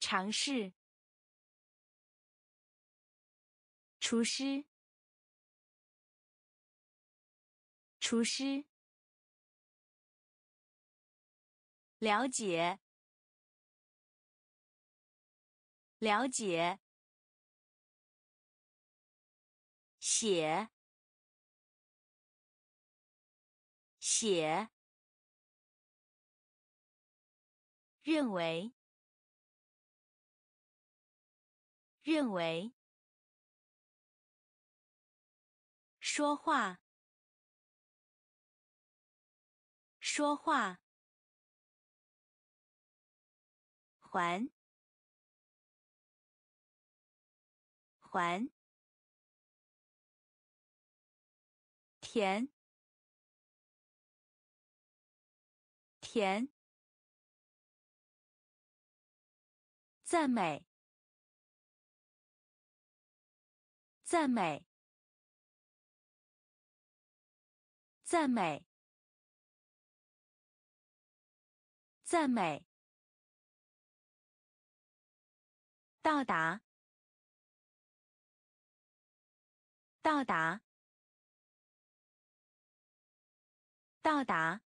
尝试。厨师，厨师，了解，了解，写，写，认为，认为。说话，说话，还，还，甜，甜，赞美，赞美。赞美，赞美。到达，到达，到达，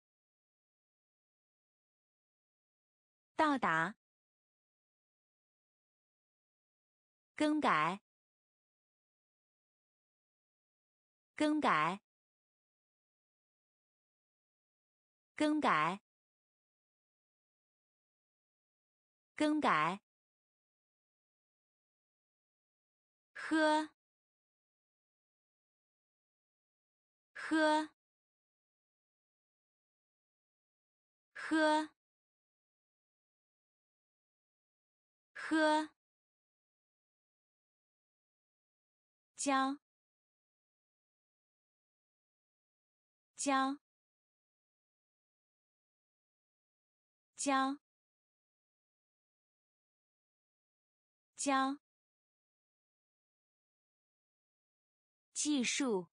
到达。更改，更改。更改，更改，喝，喝，喝，喝，教，教。教，教，技术，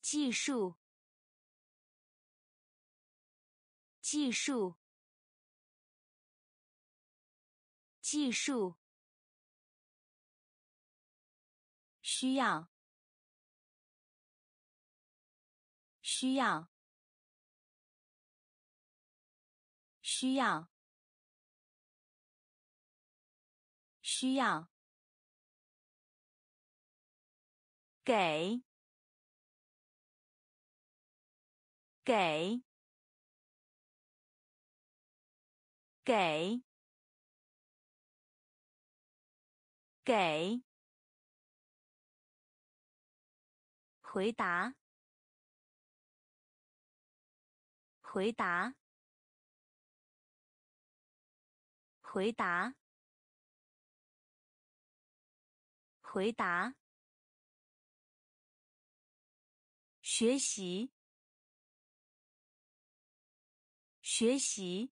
技术，技术，技术，需要，需要。需要，需要，给，给，给，给，回答，回答。回答，回答。学习，学习，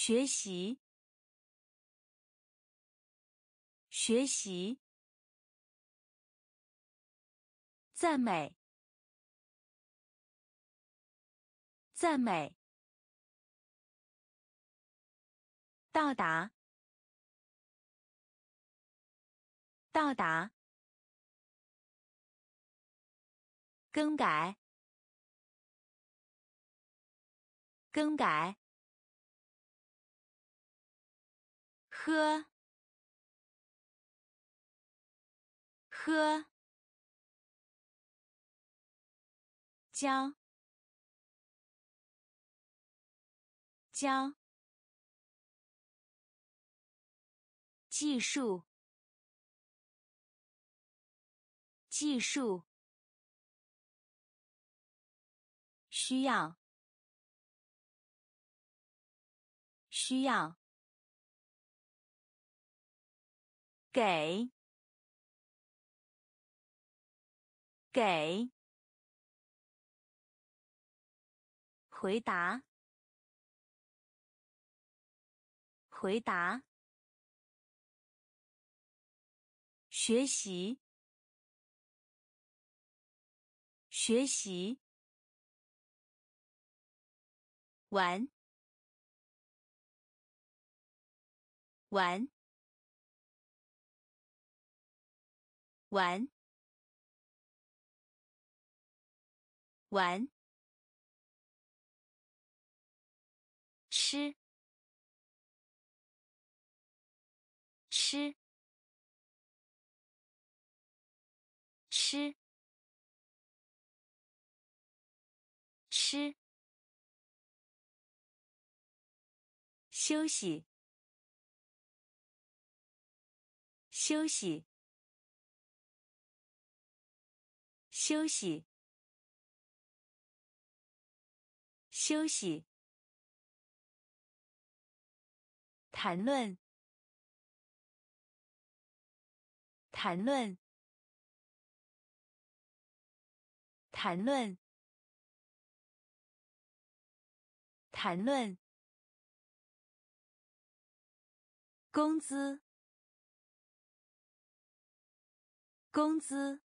学习，学习。赞美，赞美。到达，到达，更改，更改，喝，喝，教，教，技术，技术，需要。需要。给。给。回答。回答。学习。学习。玩。玩，玩，玩，吃，吃，吃，吃，休息。休息，休息，休息。谈论，谈论，谈论，谈论。工资。工资，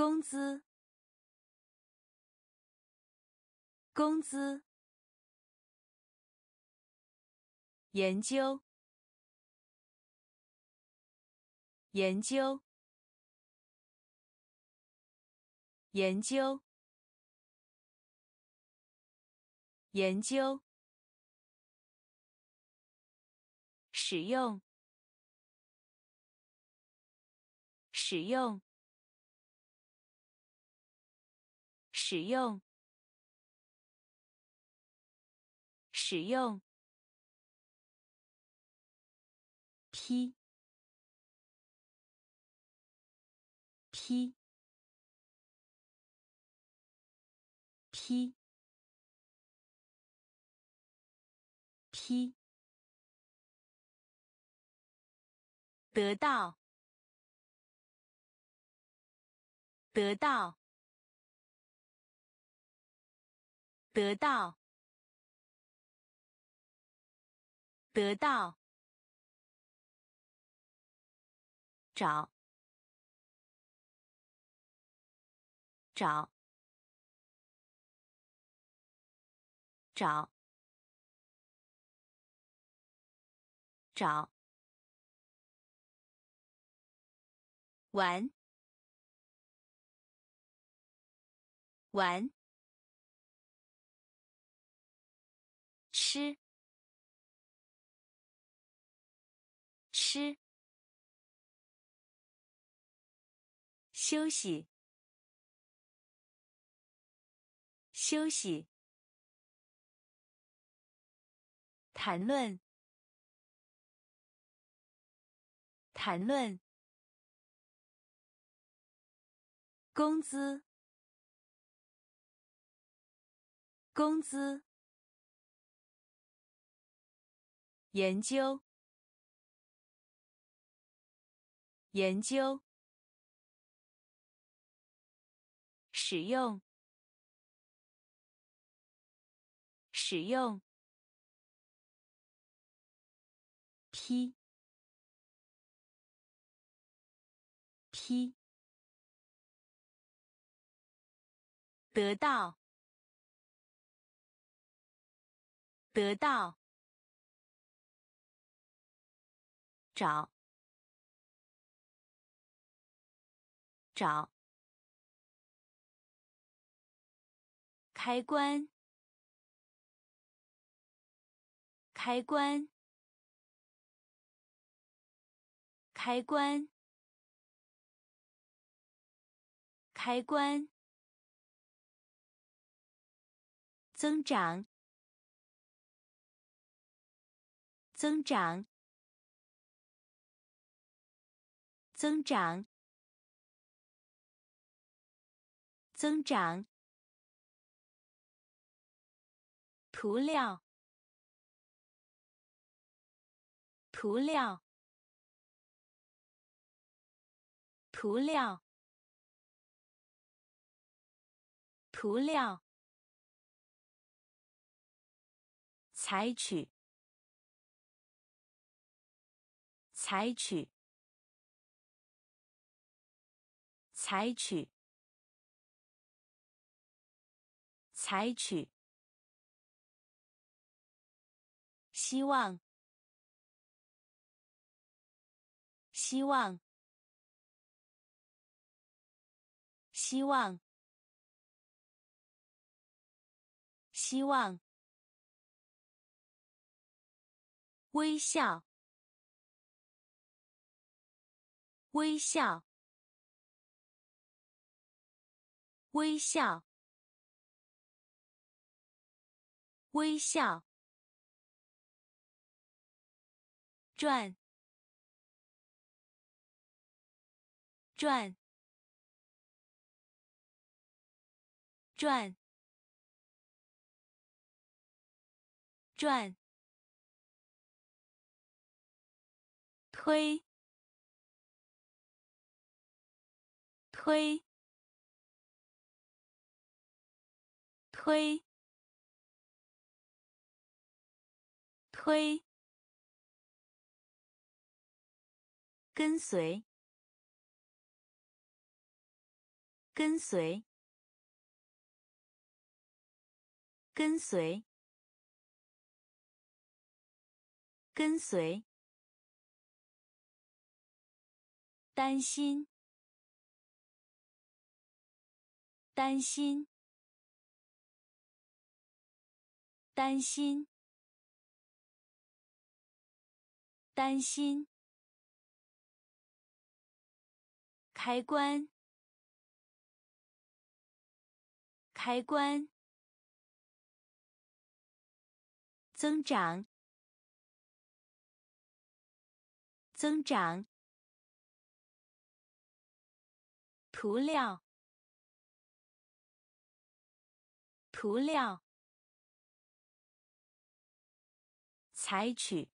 工资，工资。研究，研究，研究，研究。使用。使用，使用，使用。批，批，批，批。得到。得到，得到，得到，找，找，找，找，玩。玩，吃，吃，休息，休息，谈论，谈论，工资。工资，研究，研究，使用，使用，批，批，得到。得到，找，找，开关，开关，开关，开关，增长，增长，增长，增长。涂料，涂料，涂料，涂料。采取，采取，采取，采取。希望，希望，希望，希望。微笑，微笑，微笑，微笑。转，转，转，转，推，推，推，推。跟随，跟随，跟随，跟随。担心，担心，担心，担心。开关，开关，增长，增长，涂料，涂料，采取，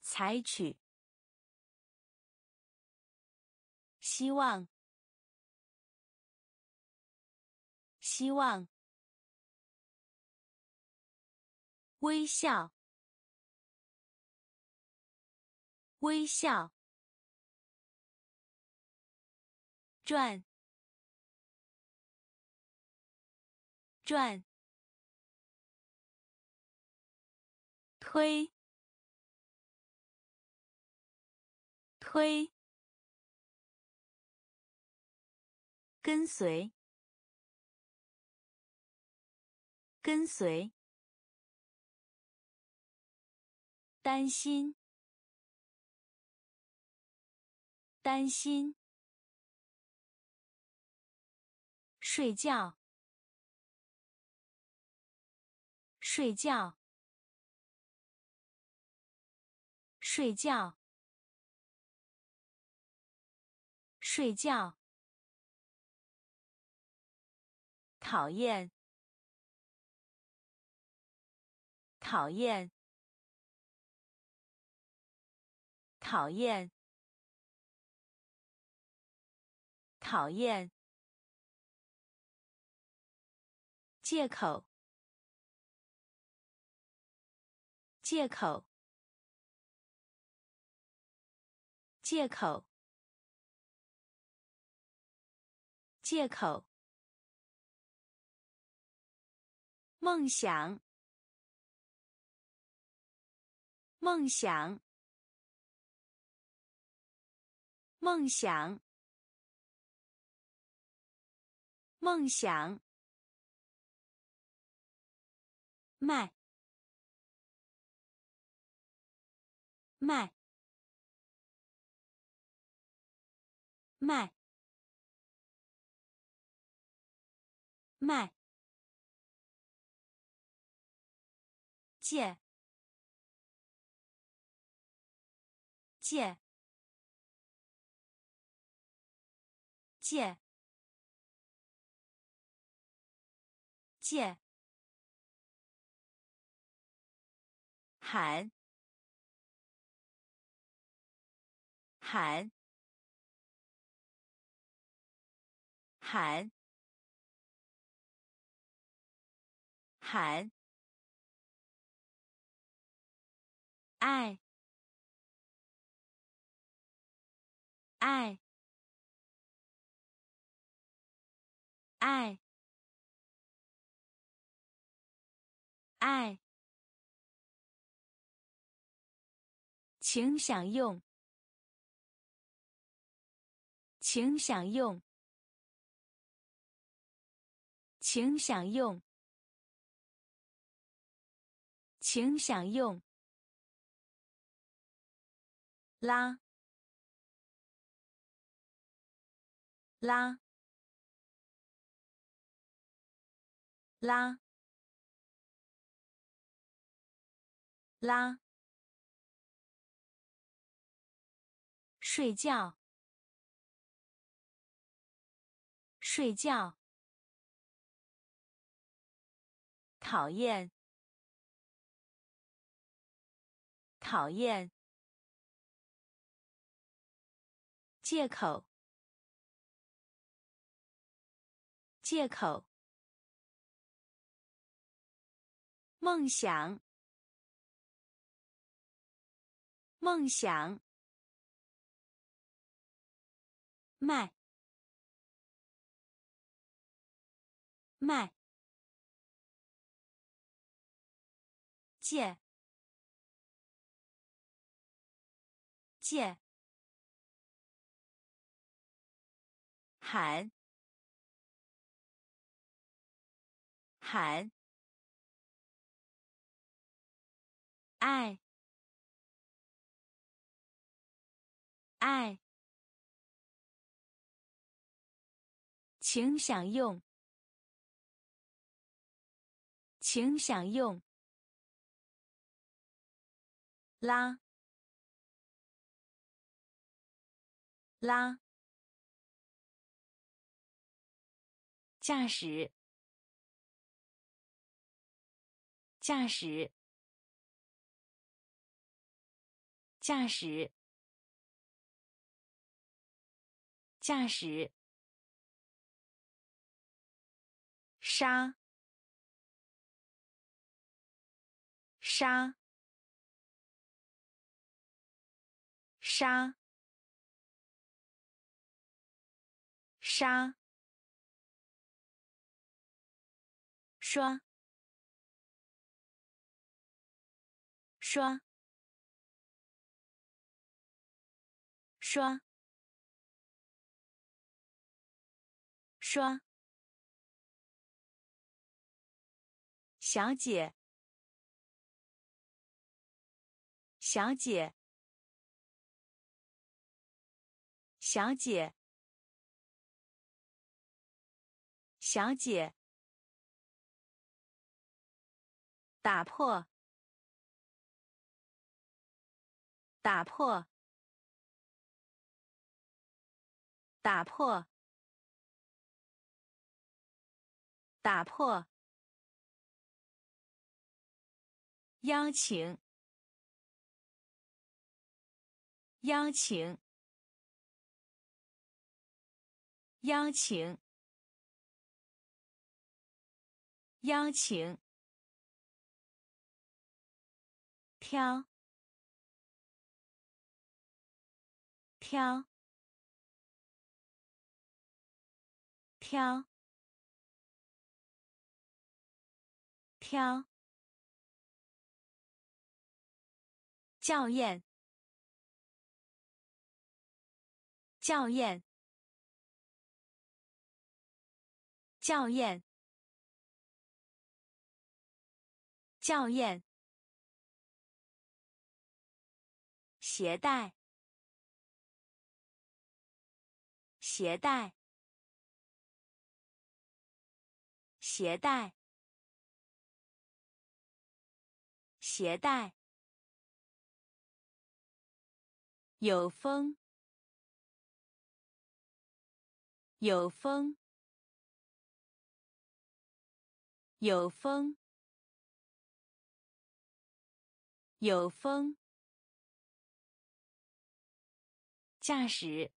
采取。希望，希望，微笑，微笑，转，转，推，推。跟随，跟随，担心，担心，睡觉，睡觉，睡觉，睡觉。讨厌，讨厌，讨厌，讨厌。借口，借口，借口，借口。梦想，梦想，梦想，梦想，卖，卖，卖，卖，借，借，借。借，喊，喊，喊，喊，爱，爱，爱。爱，请享用，请享用，请享用，请享用，拉，拉，拉。拉，睡觉，睡觉，讨厌，讨厌，借口，借口，梦想。梦想，卖，卖，借，借，喊，喊，爱。爱，请享用，请享用。拉，拉，驾驶，驾驶，驾驶。驾驶，杀，杀，杀，杀，刷，刷，刷。刷，小姐，小姐，小姐，小姐，打破，打破，打破。打破，邀请，邀请，邀请，邀请，挑，挑，挑。挑，校验，校验，校验，校验，携带，携带，携带，携带，有风，有风。有风，有风。驾驶，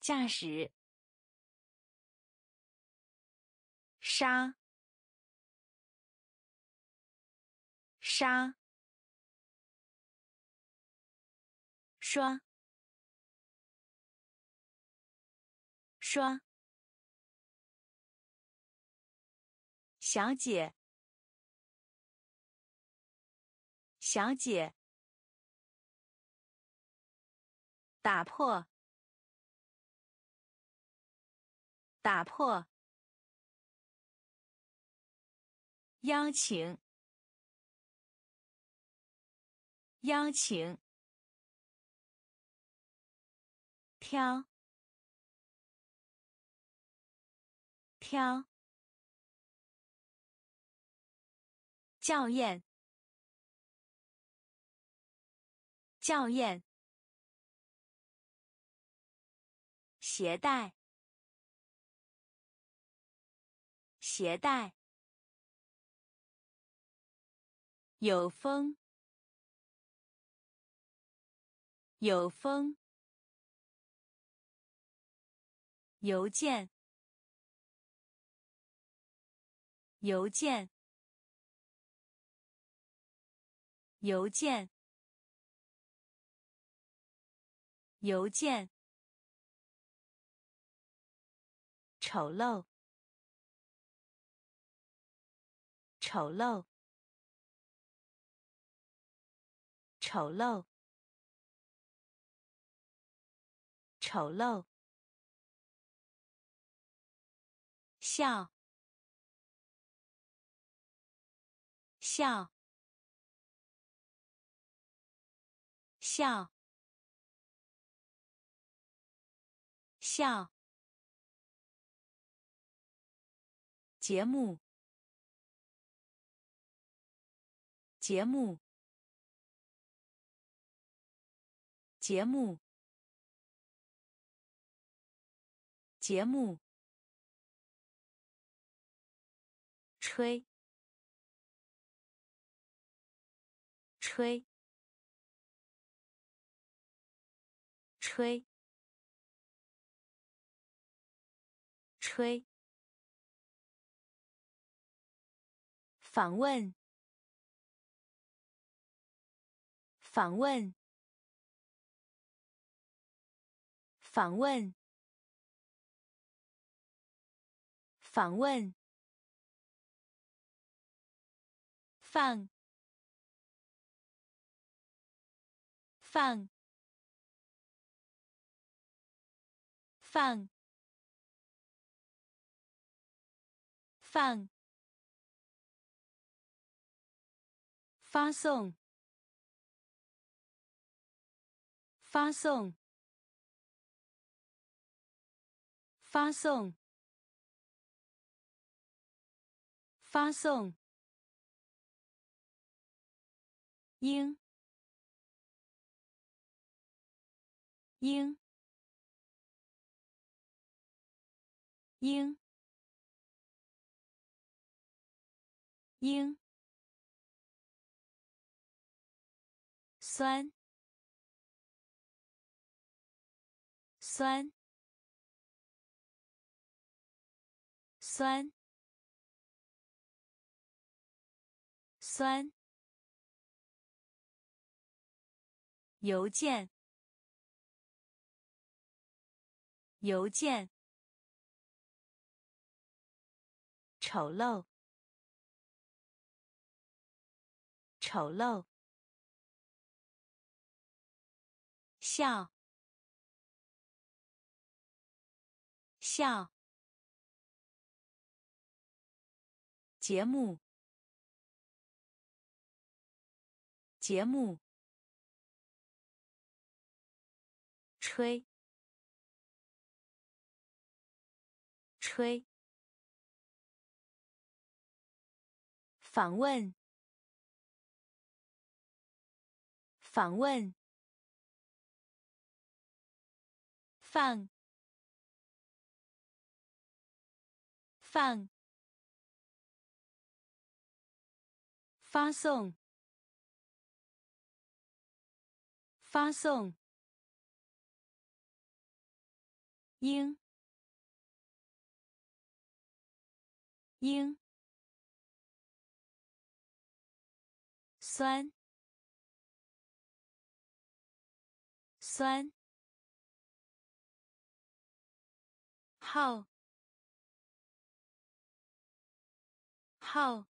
驾驶。沙，沙。刷，刷。小姐，小姐，打破，打破，邀请，邀请，挑，挑。校验，校验，携带，携带，有风，有风，邮件，邮件。邮件，邮件，丑陋，丑陋，丑陋，丑陋，笑，笑。笑，笑。节目，节目，节目，节目。吹，吹。吹，吹。访问，访问，访问，访问。放，放。放，放，发送，发送，发送，发送，应，应。应，应，酸，酸，酸，酸，邮件，邮件。丑陋，丑陋，笑，笑。节目，节目。吹，吹。访问，访问。放，放。发送，发送。应，应。酸，酸。号，号，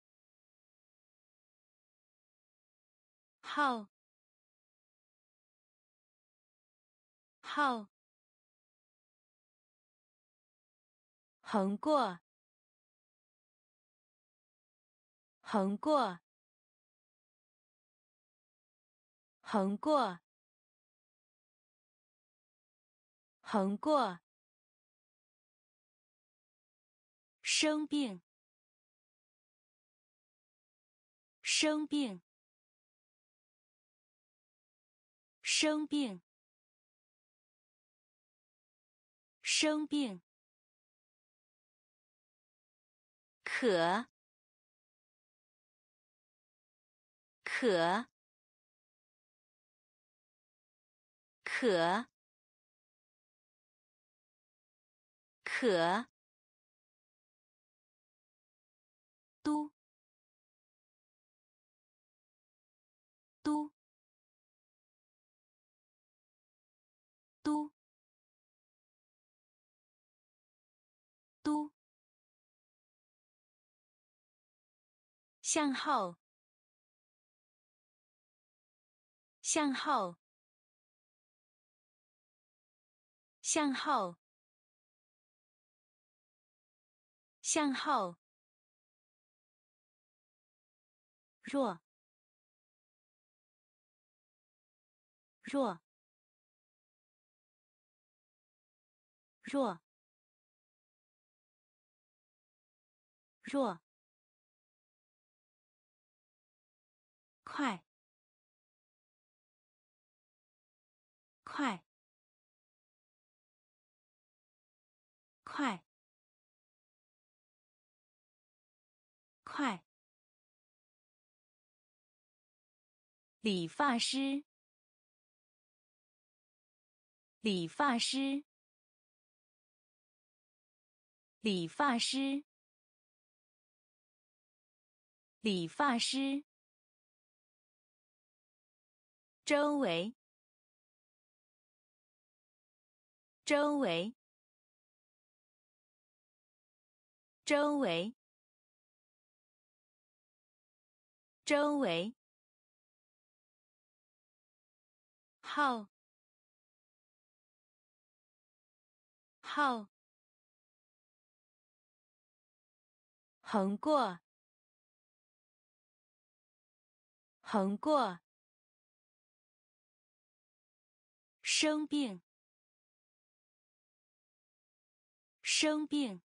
号，号。横过，横过，横过，横过。生病，生病，生病，生病。可，可，可，可。嘟，嘟，嘟，嘟。向后，向后，向后，向后。弱，弱，弱，弱。快，快，快，快！理发师，理发师，理发师，理发师。周围，周围，周围，周围。号，号。横过，横过。生病，生病。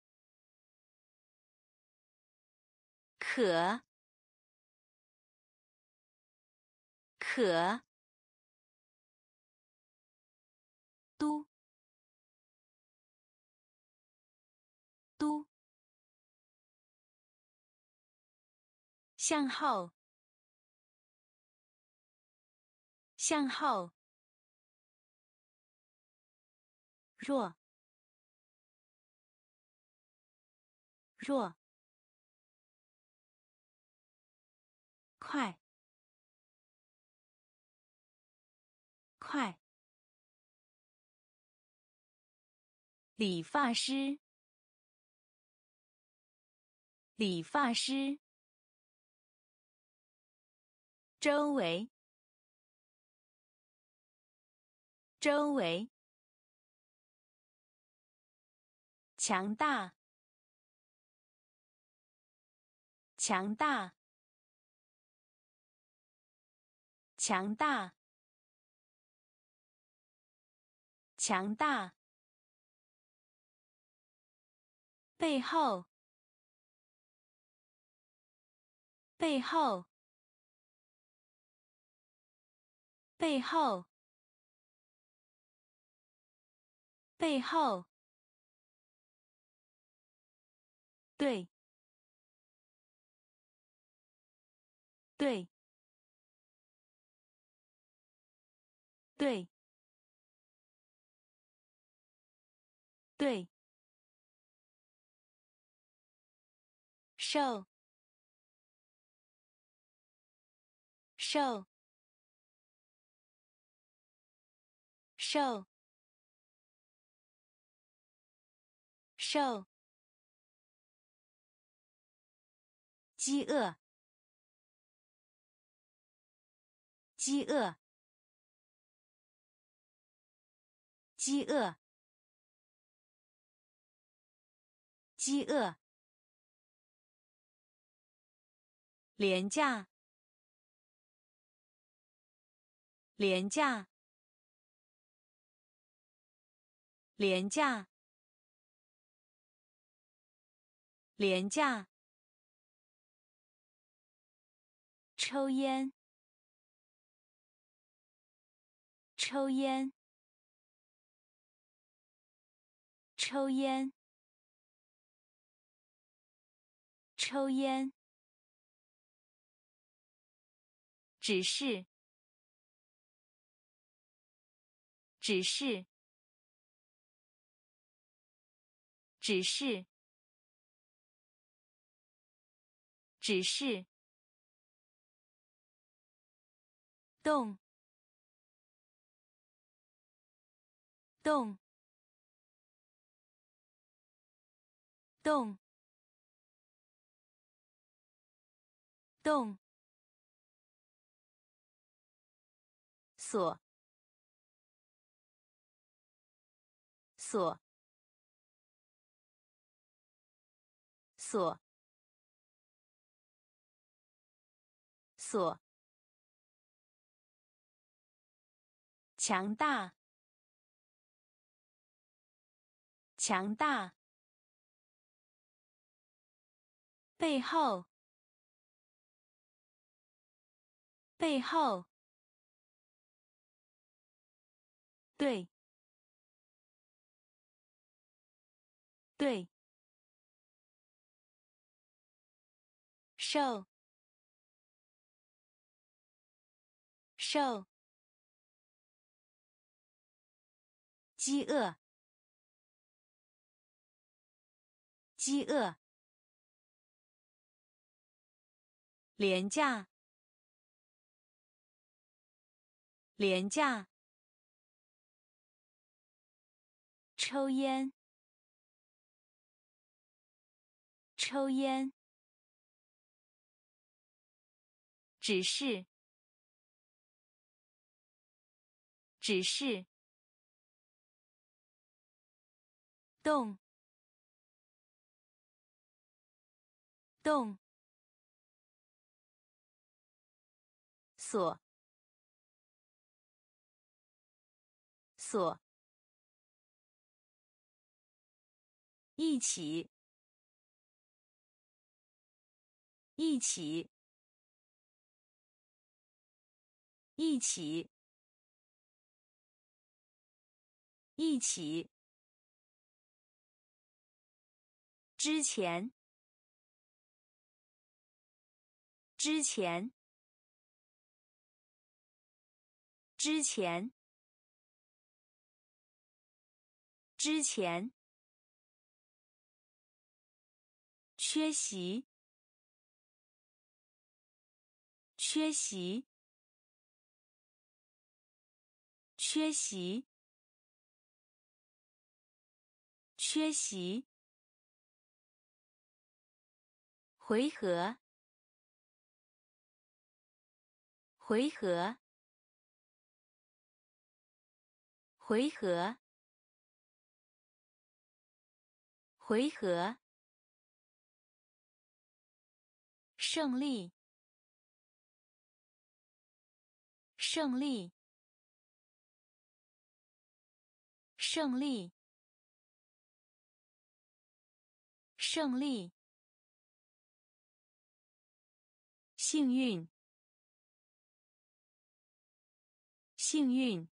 可，可。嘟，嘟。向后，向后。弱，弱，快，快！理发师，理发师，周围，周围。强大，强大，强大，强大。背后，背后，背后，背后。对，对，对，对，瘦，瘦，瘦，瘦。饥饿，饥饿，饥饿，饥饿。廉价，廉价，廉价，廉价。抽烟，抽烟，抽烟，抽烟。只是，只是，只是，只是。动，动，动，动，锁，锁，锁，锁。强大，强大。背后，背后。对，对。瘦，瘦。饥饿，饥饿，廉价，廉价，抽烟，抽烟，只是，只是。动，动，锁，锁，一起，一起，一起，一起。之前，之前，之前，之前，缺席，缺席，缺席，缺席。回合，回合，回合，回合，胜利，胜利，胜利，胜利，幸运，幸运，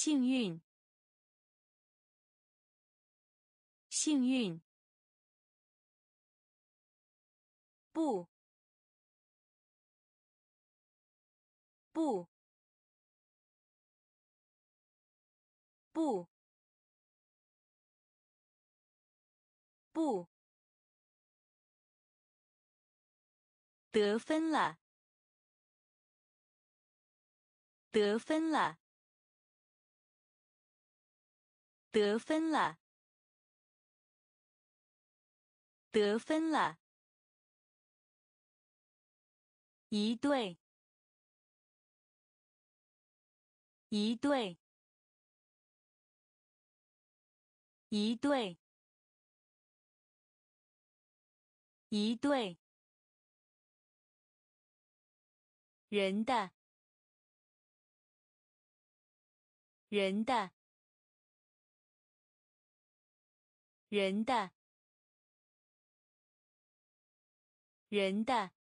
幸运。幸运，不，不，不，不，得分了，得分了，得分了。得分了，一对，一对，一对，一对，人的，人的，人的。人的，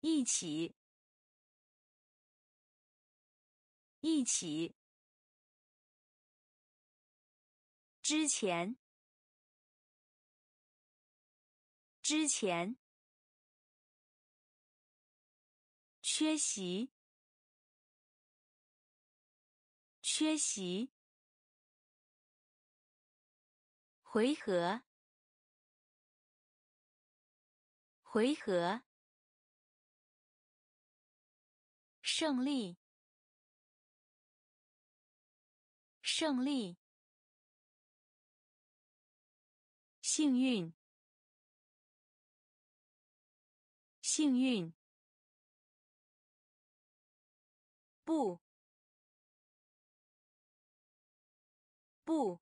一起，一起，之前，之前，缺席，缺席，回合。回合，胜利，胜利，幸运，幸运，不，不，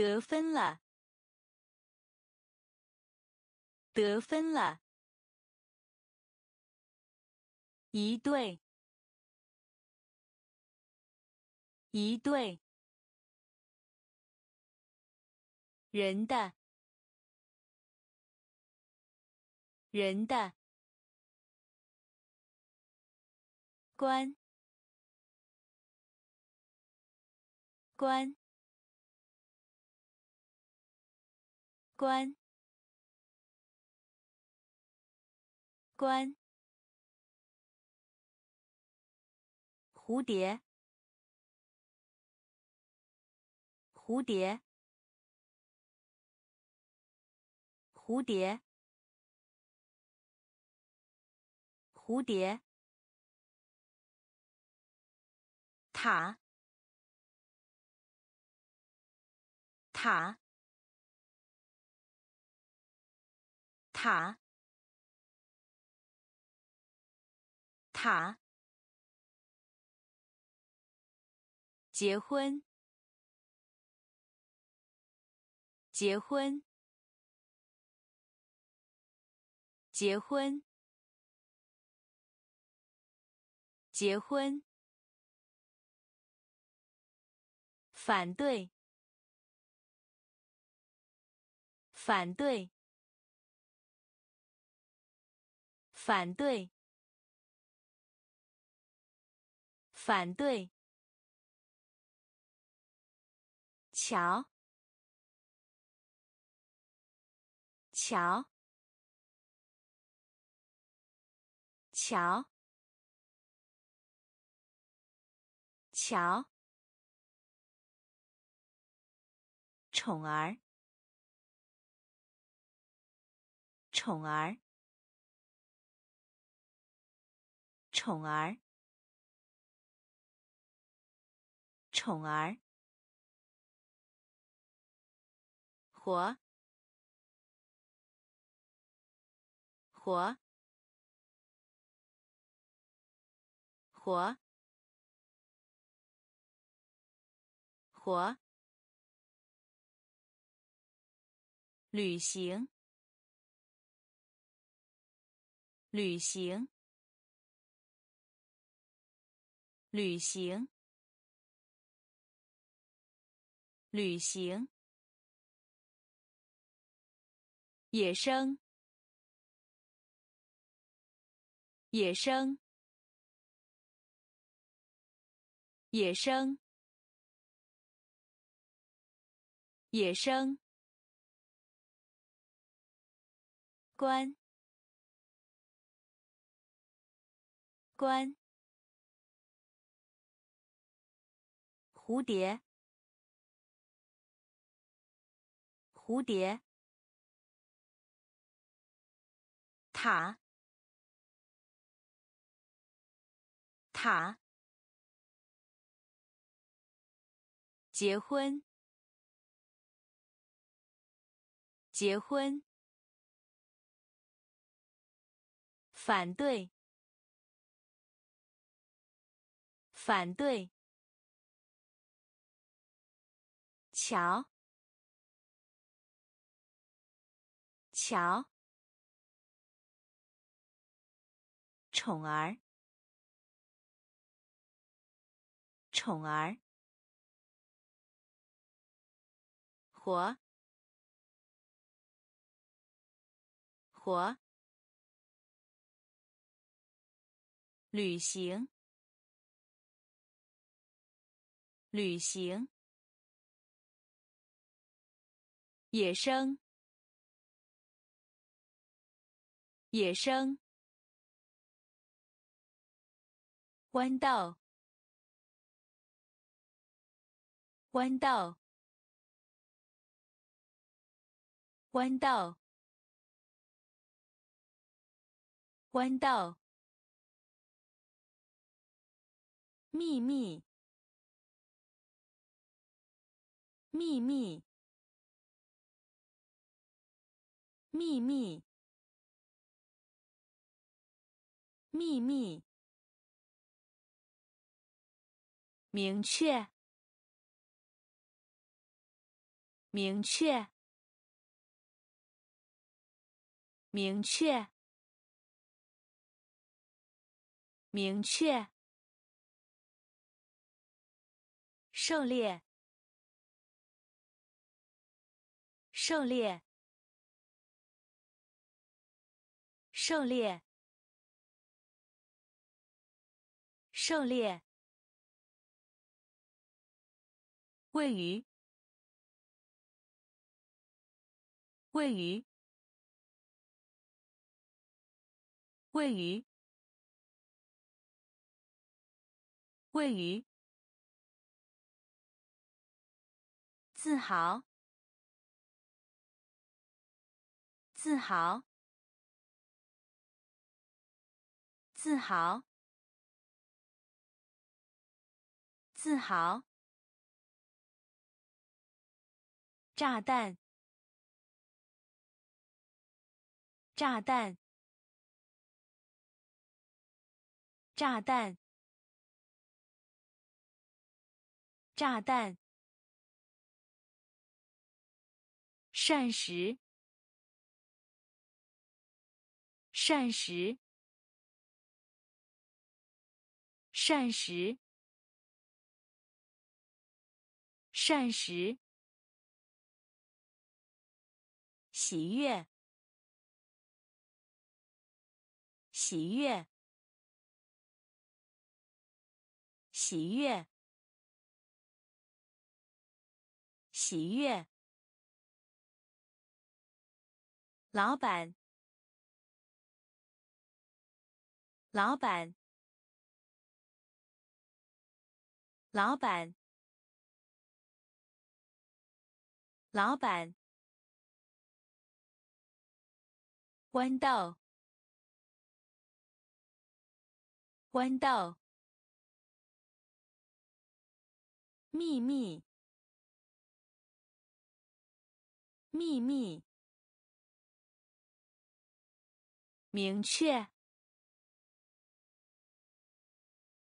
得分了。得分了，一对，一对，人的，人的，关，关，关。关。蝴蝶，蝴蝶，蝴蝶，蝴蝶，塔，塔，塔。塔，结婚，结婚，结婚，结婚，反对，反对，反对。反对，瞧，瞧，瞧，瞧，宠儿，宠儿，宠儿。宠儿，活，活，活，活，旅行，旅行，旅行，旅行。野生，野生，野生，野生，关，关，蝴蝶，蝴蝶。塔，塔，结婚，结婚，反对，反对，桥，桥。宠儿，宠儿，活，活，旅行，旅行，野生，野生。弯道，弯道，弯道，弯道。秘密，秘密，秘密，秘密。明确，明确，明确，明确。狩猎，狩猎，狩猎，狩猎。位于，位于，位于，位于，自豪，自豪，自豪，自豪。炸弹！炸弹！炸弹！炸弹！膳食！膳食！膳食！膳食！喜悦，喜悦，喜悦，喜悦。老板，老板，老板，老板。弯道，弯道，秘密，秘密，明确，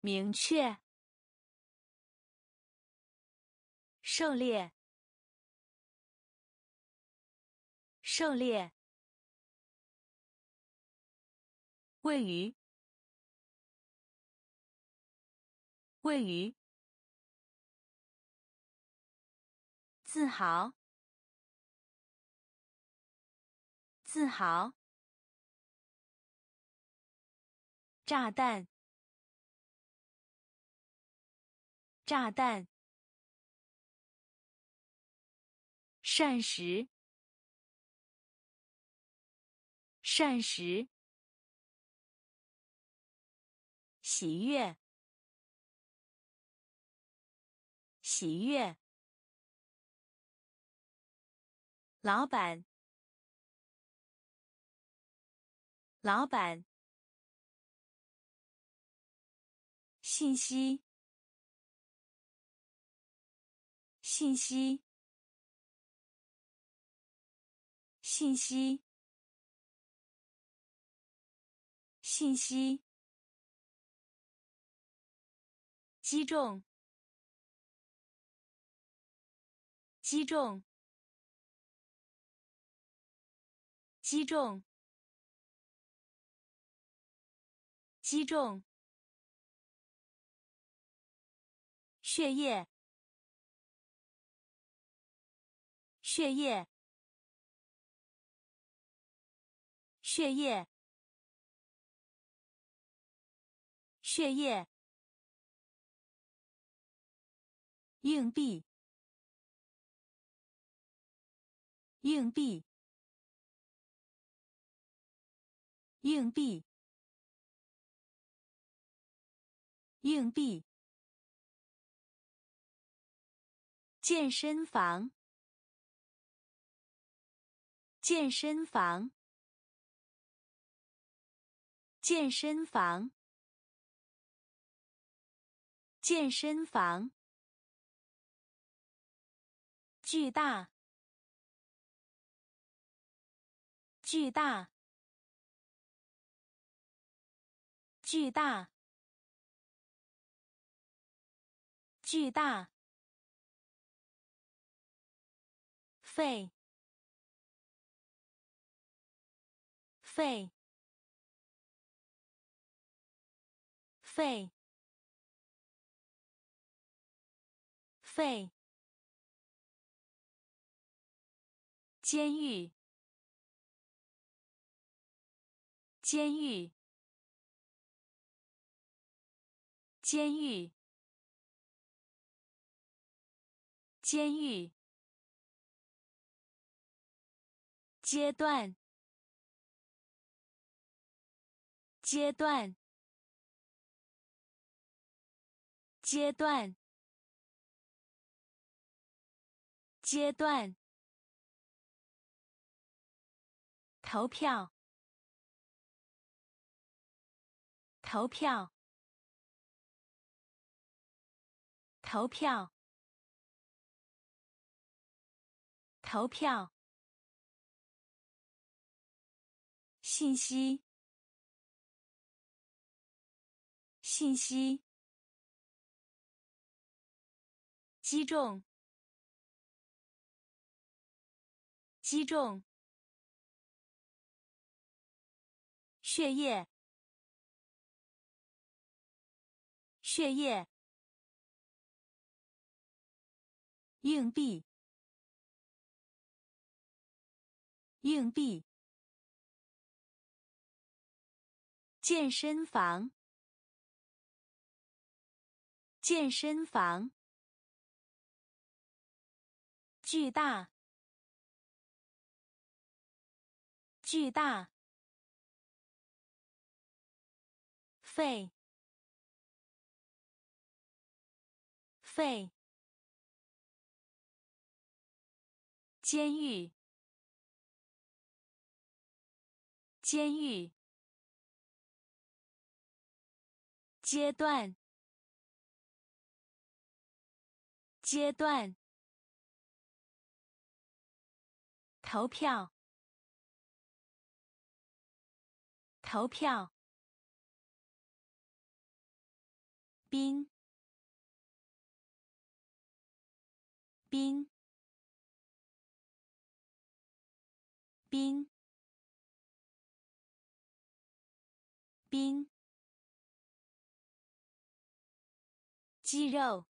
明确，狩猎，狩猎，位于，位于，自豪，自豪，炸弹。炸弹，膳食，膳食，喜悦，喜悦，老板，老板，信息。信息，信息，信息，击中，击中，击中，击中，血液。血液，血液，血液，硬币，硬币，硬币，硬币，健身房。健身房，健身房，健身房，巨大，巨大，巨大，巨大，肺。肺，肺，肺，监狱，监狱，监狱，监狱，阶段。阶段，阶段，阶段。投票，投票，投票，投票。信息。信息，击中，击中，血液，血液，硬币，硬币，健身房。健身房，巨大，巨大，肺，肺，监狱，监狱，阶段。阶段，投票，投票，冰，冰，冰，冰，肌肉，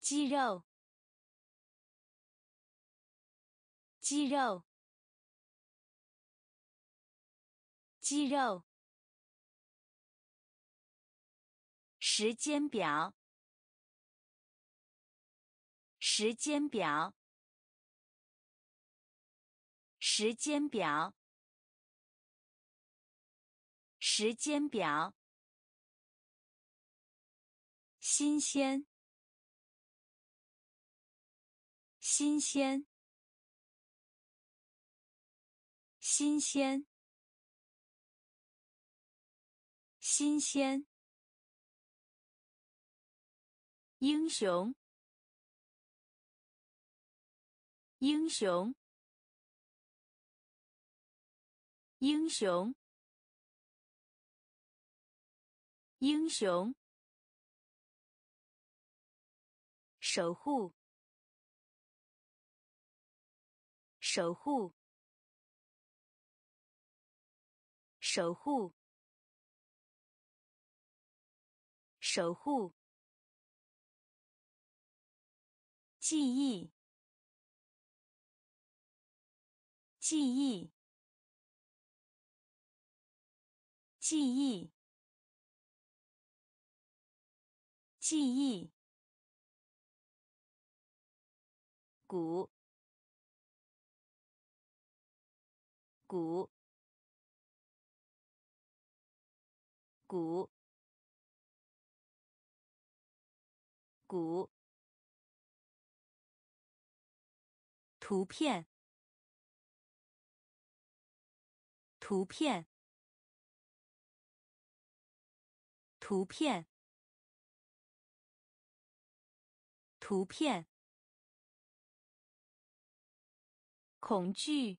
肌肉，肌肉，肌肉。时间表，时间表，时间表，时间表。新鲜，新鲜，新鲜，新鲜。英雄，英雄，英雄，英雄，守护，守护，守护，守护。记忆，记忆，记忆，记忆。鼓，鼓，鼓，鼓。图片，图片，图片，图片。恐惧，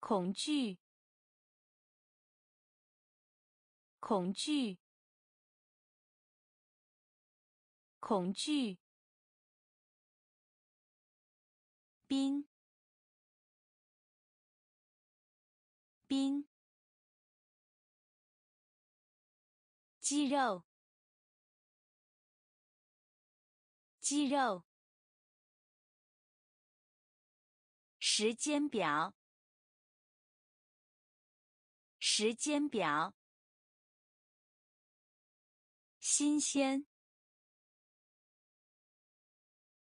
恐惧，恐惧，恐惧。冰，冰，肌肉，肌肉，时间表，时间表，新鲜，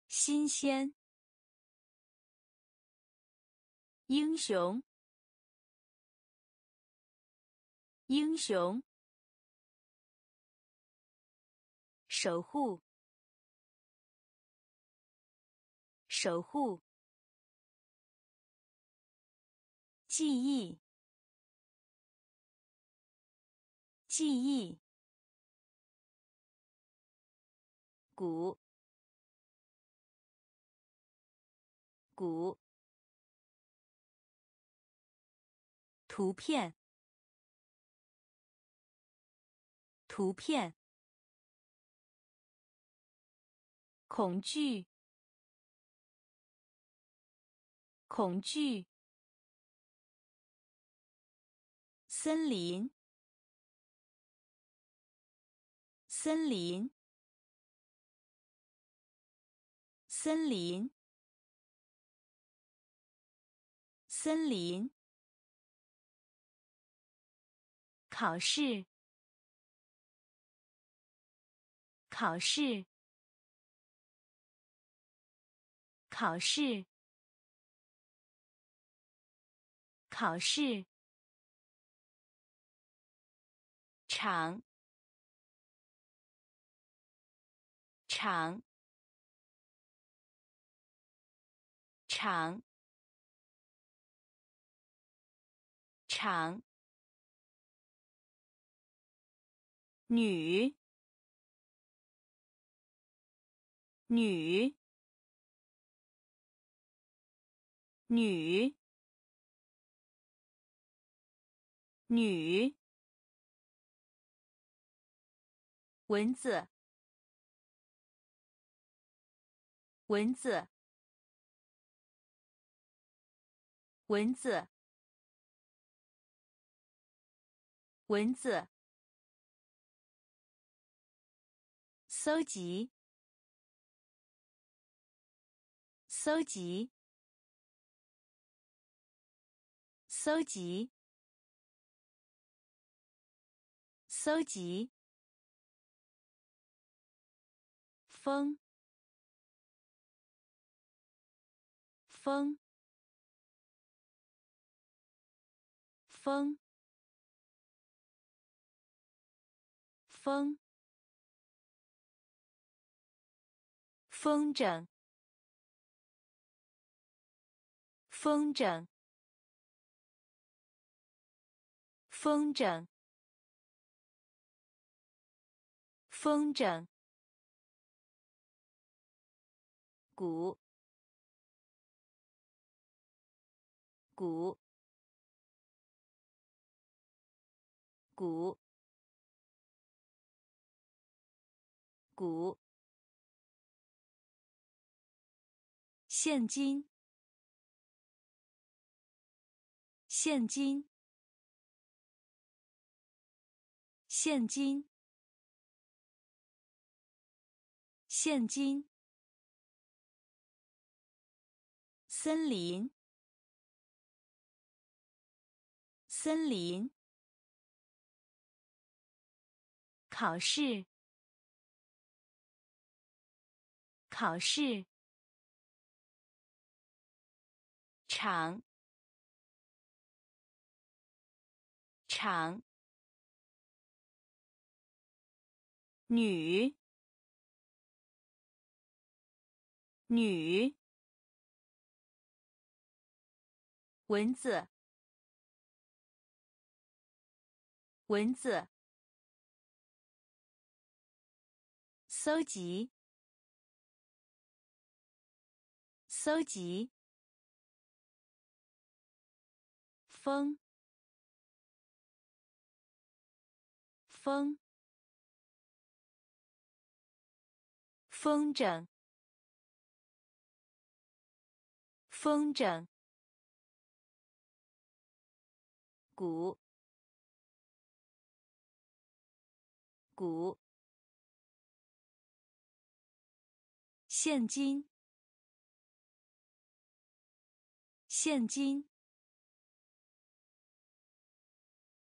新鲜。英雄，英雄，守护，守护，记忆，记忆，鼓，鼓。图片，图片，恐惧，恐惧，森林，森林，森林，森林。考试，考试，考试，考试。场，场，场，场。女，女，女，女，蚊子，蚊子，蚊子，蚊子。搜集，搜集，搜集，搜集。风，风，风，风。风筝，风筝，风筝，风筝，鼓，鼓，鼓，鼓。现金，现金，现金，现金。森林，森林。考试，考试。长，长，女，女，蚊子，蚊子，搜集，搜集。风，风，风筝，风筝，鼓，鼓，现金，现金。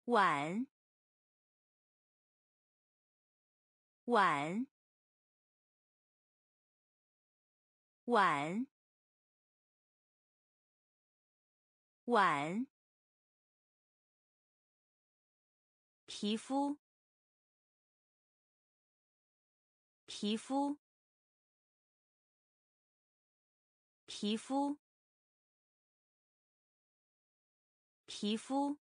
碗，碗，碗，碗。皮肤，皮肤，皮肤，皮肤。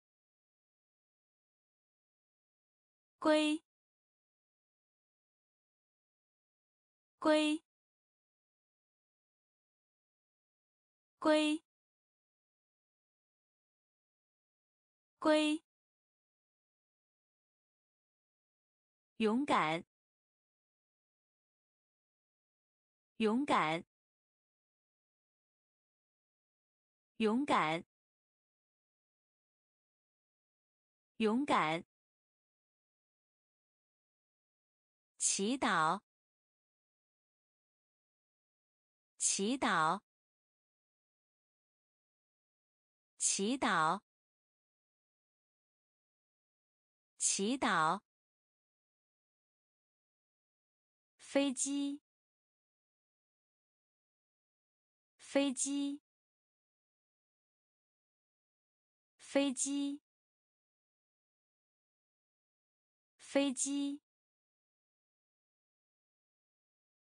龟，龟，龟，龟，勇敢，勇敢，勇敢，勇敢。祈祷，祈祷，祈祷，祈祷。飞机，飞机，飞机，飞机。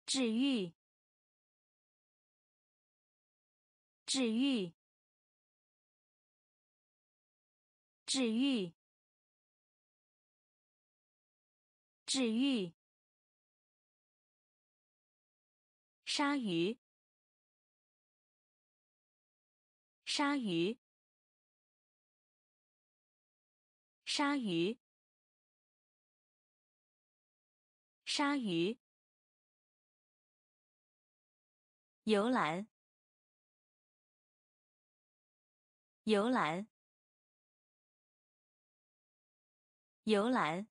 治愈，治愈，治愈，治愈。鲨鱼，鲨鱼，鲨鱼，鲨鱼，游览，游览，游览，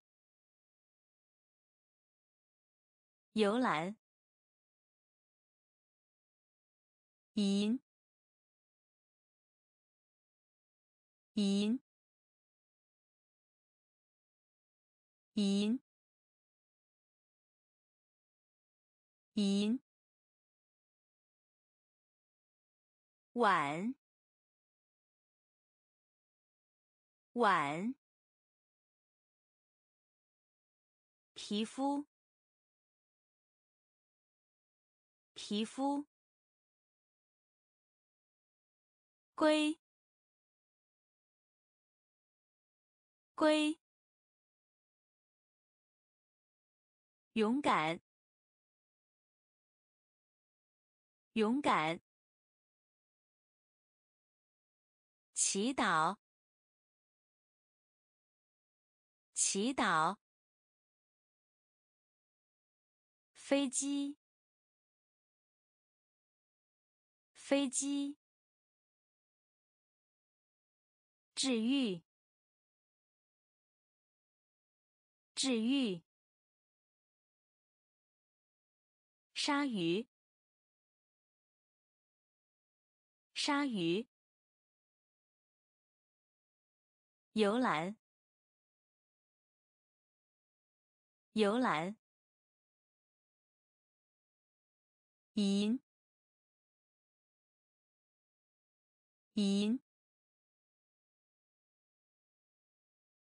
游览。银，银，银，银，碗，碗，皮肤，皮肤。龟，龟，勇敢，勇敢，祈祷，祈祷，飞机，飞机。治愈，治愈。鲨鱼，鲨鱼。游览，游览。银，银。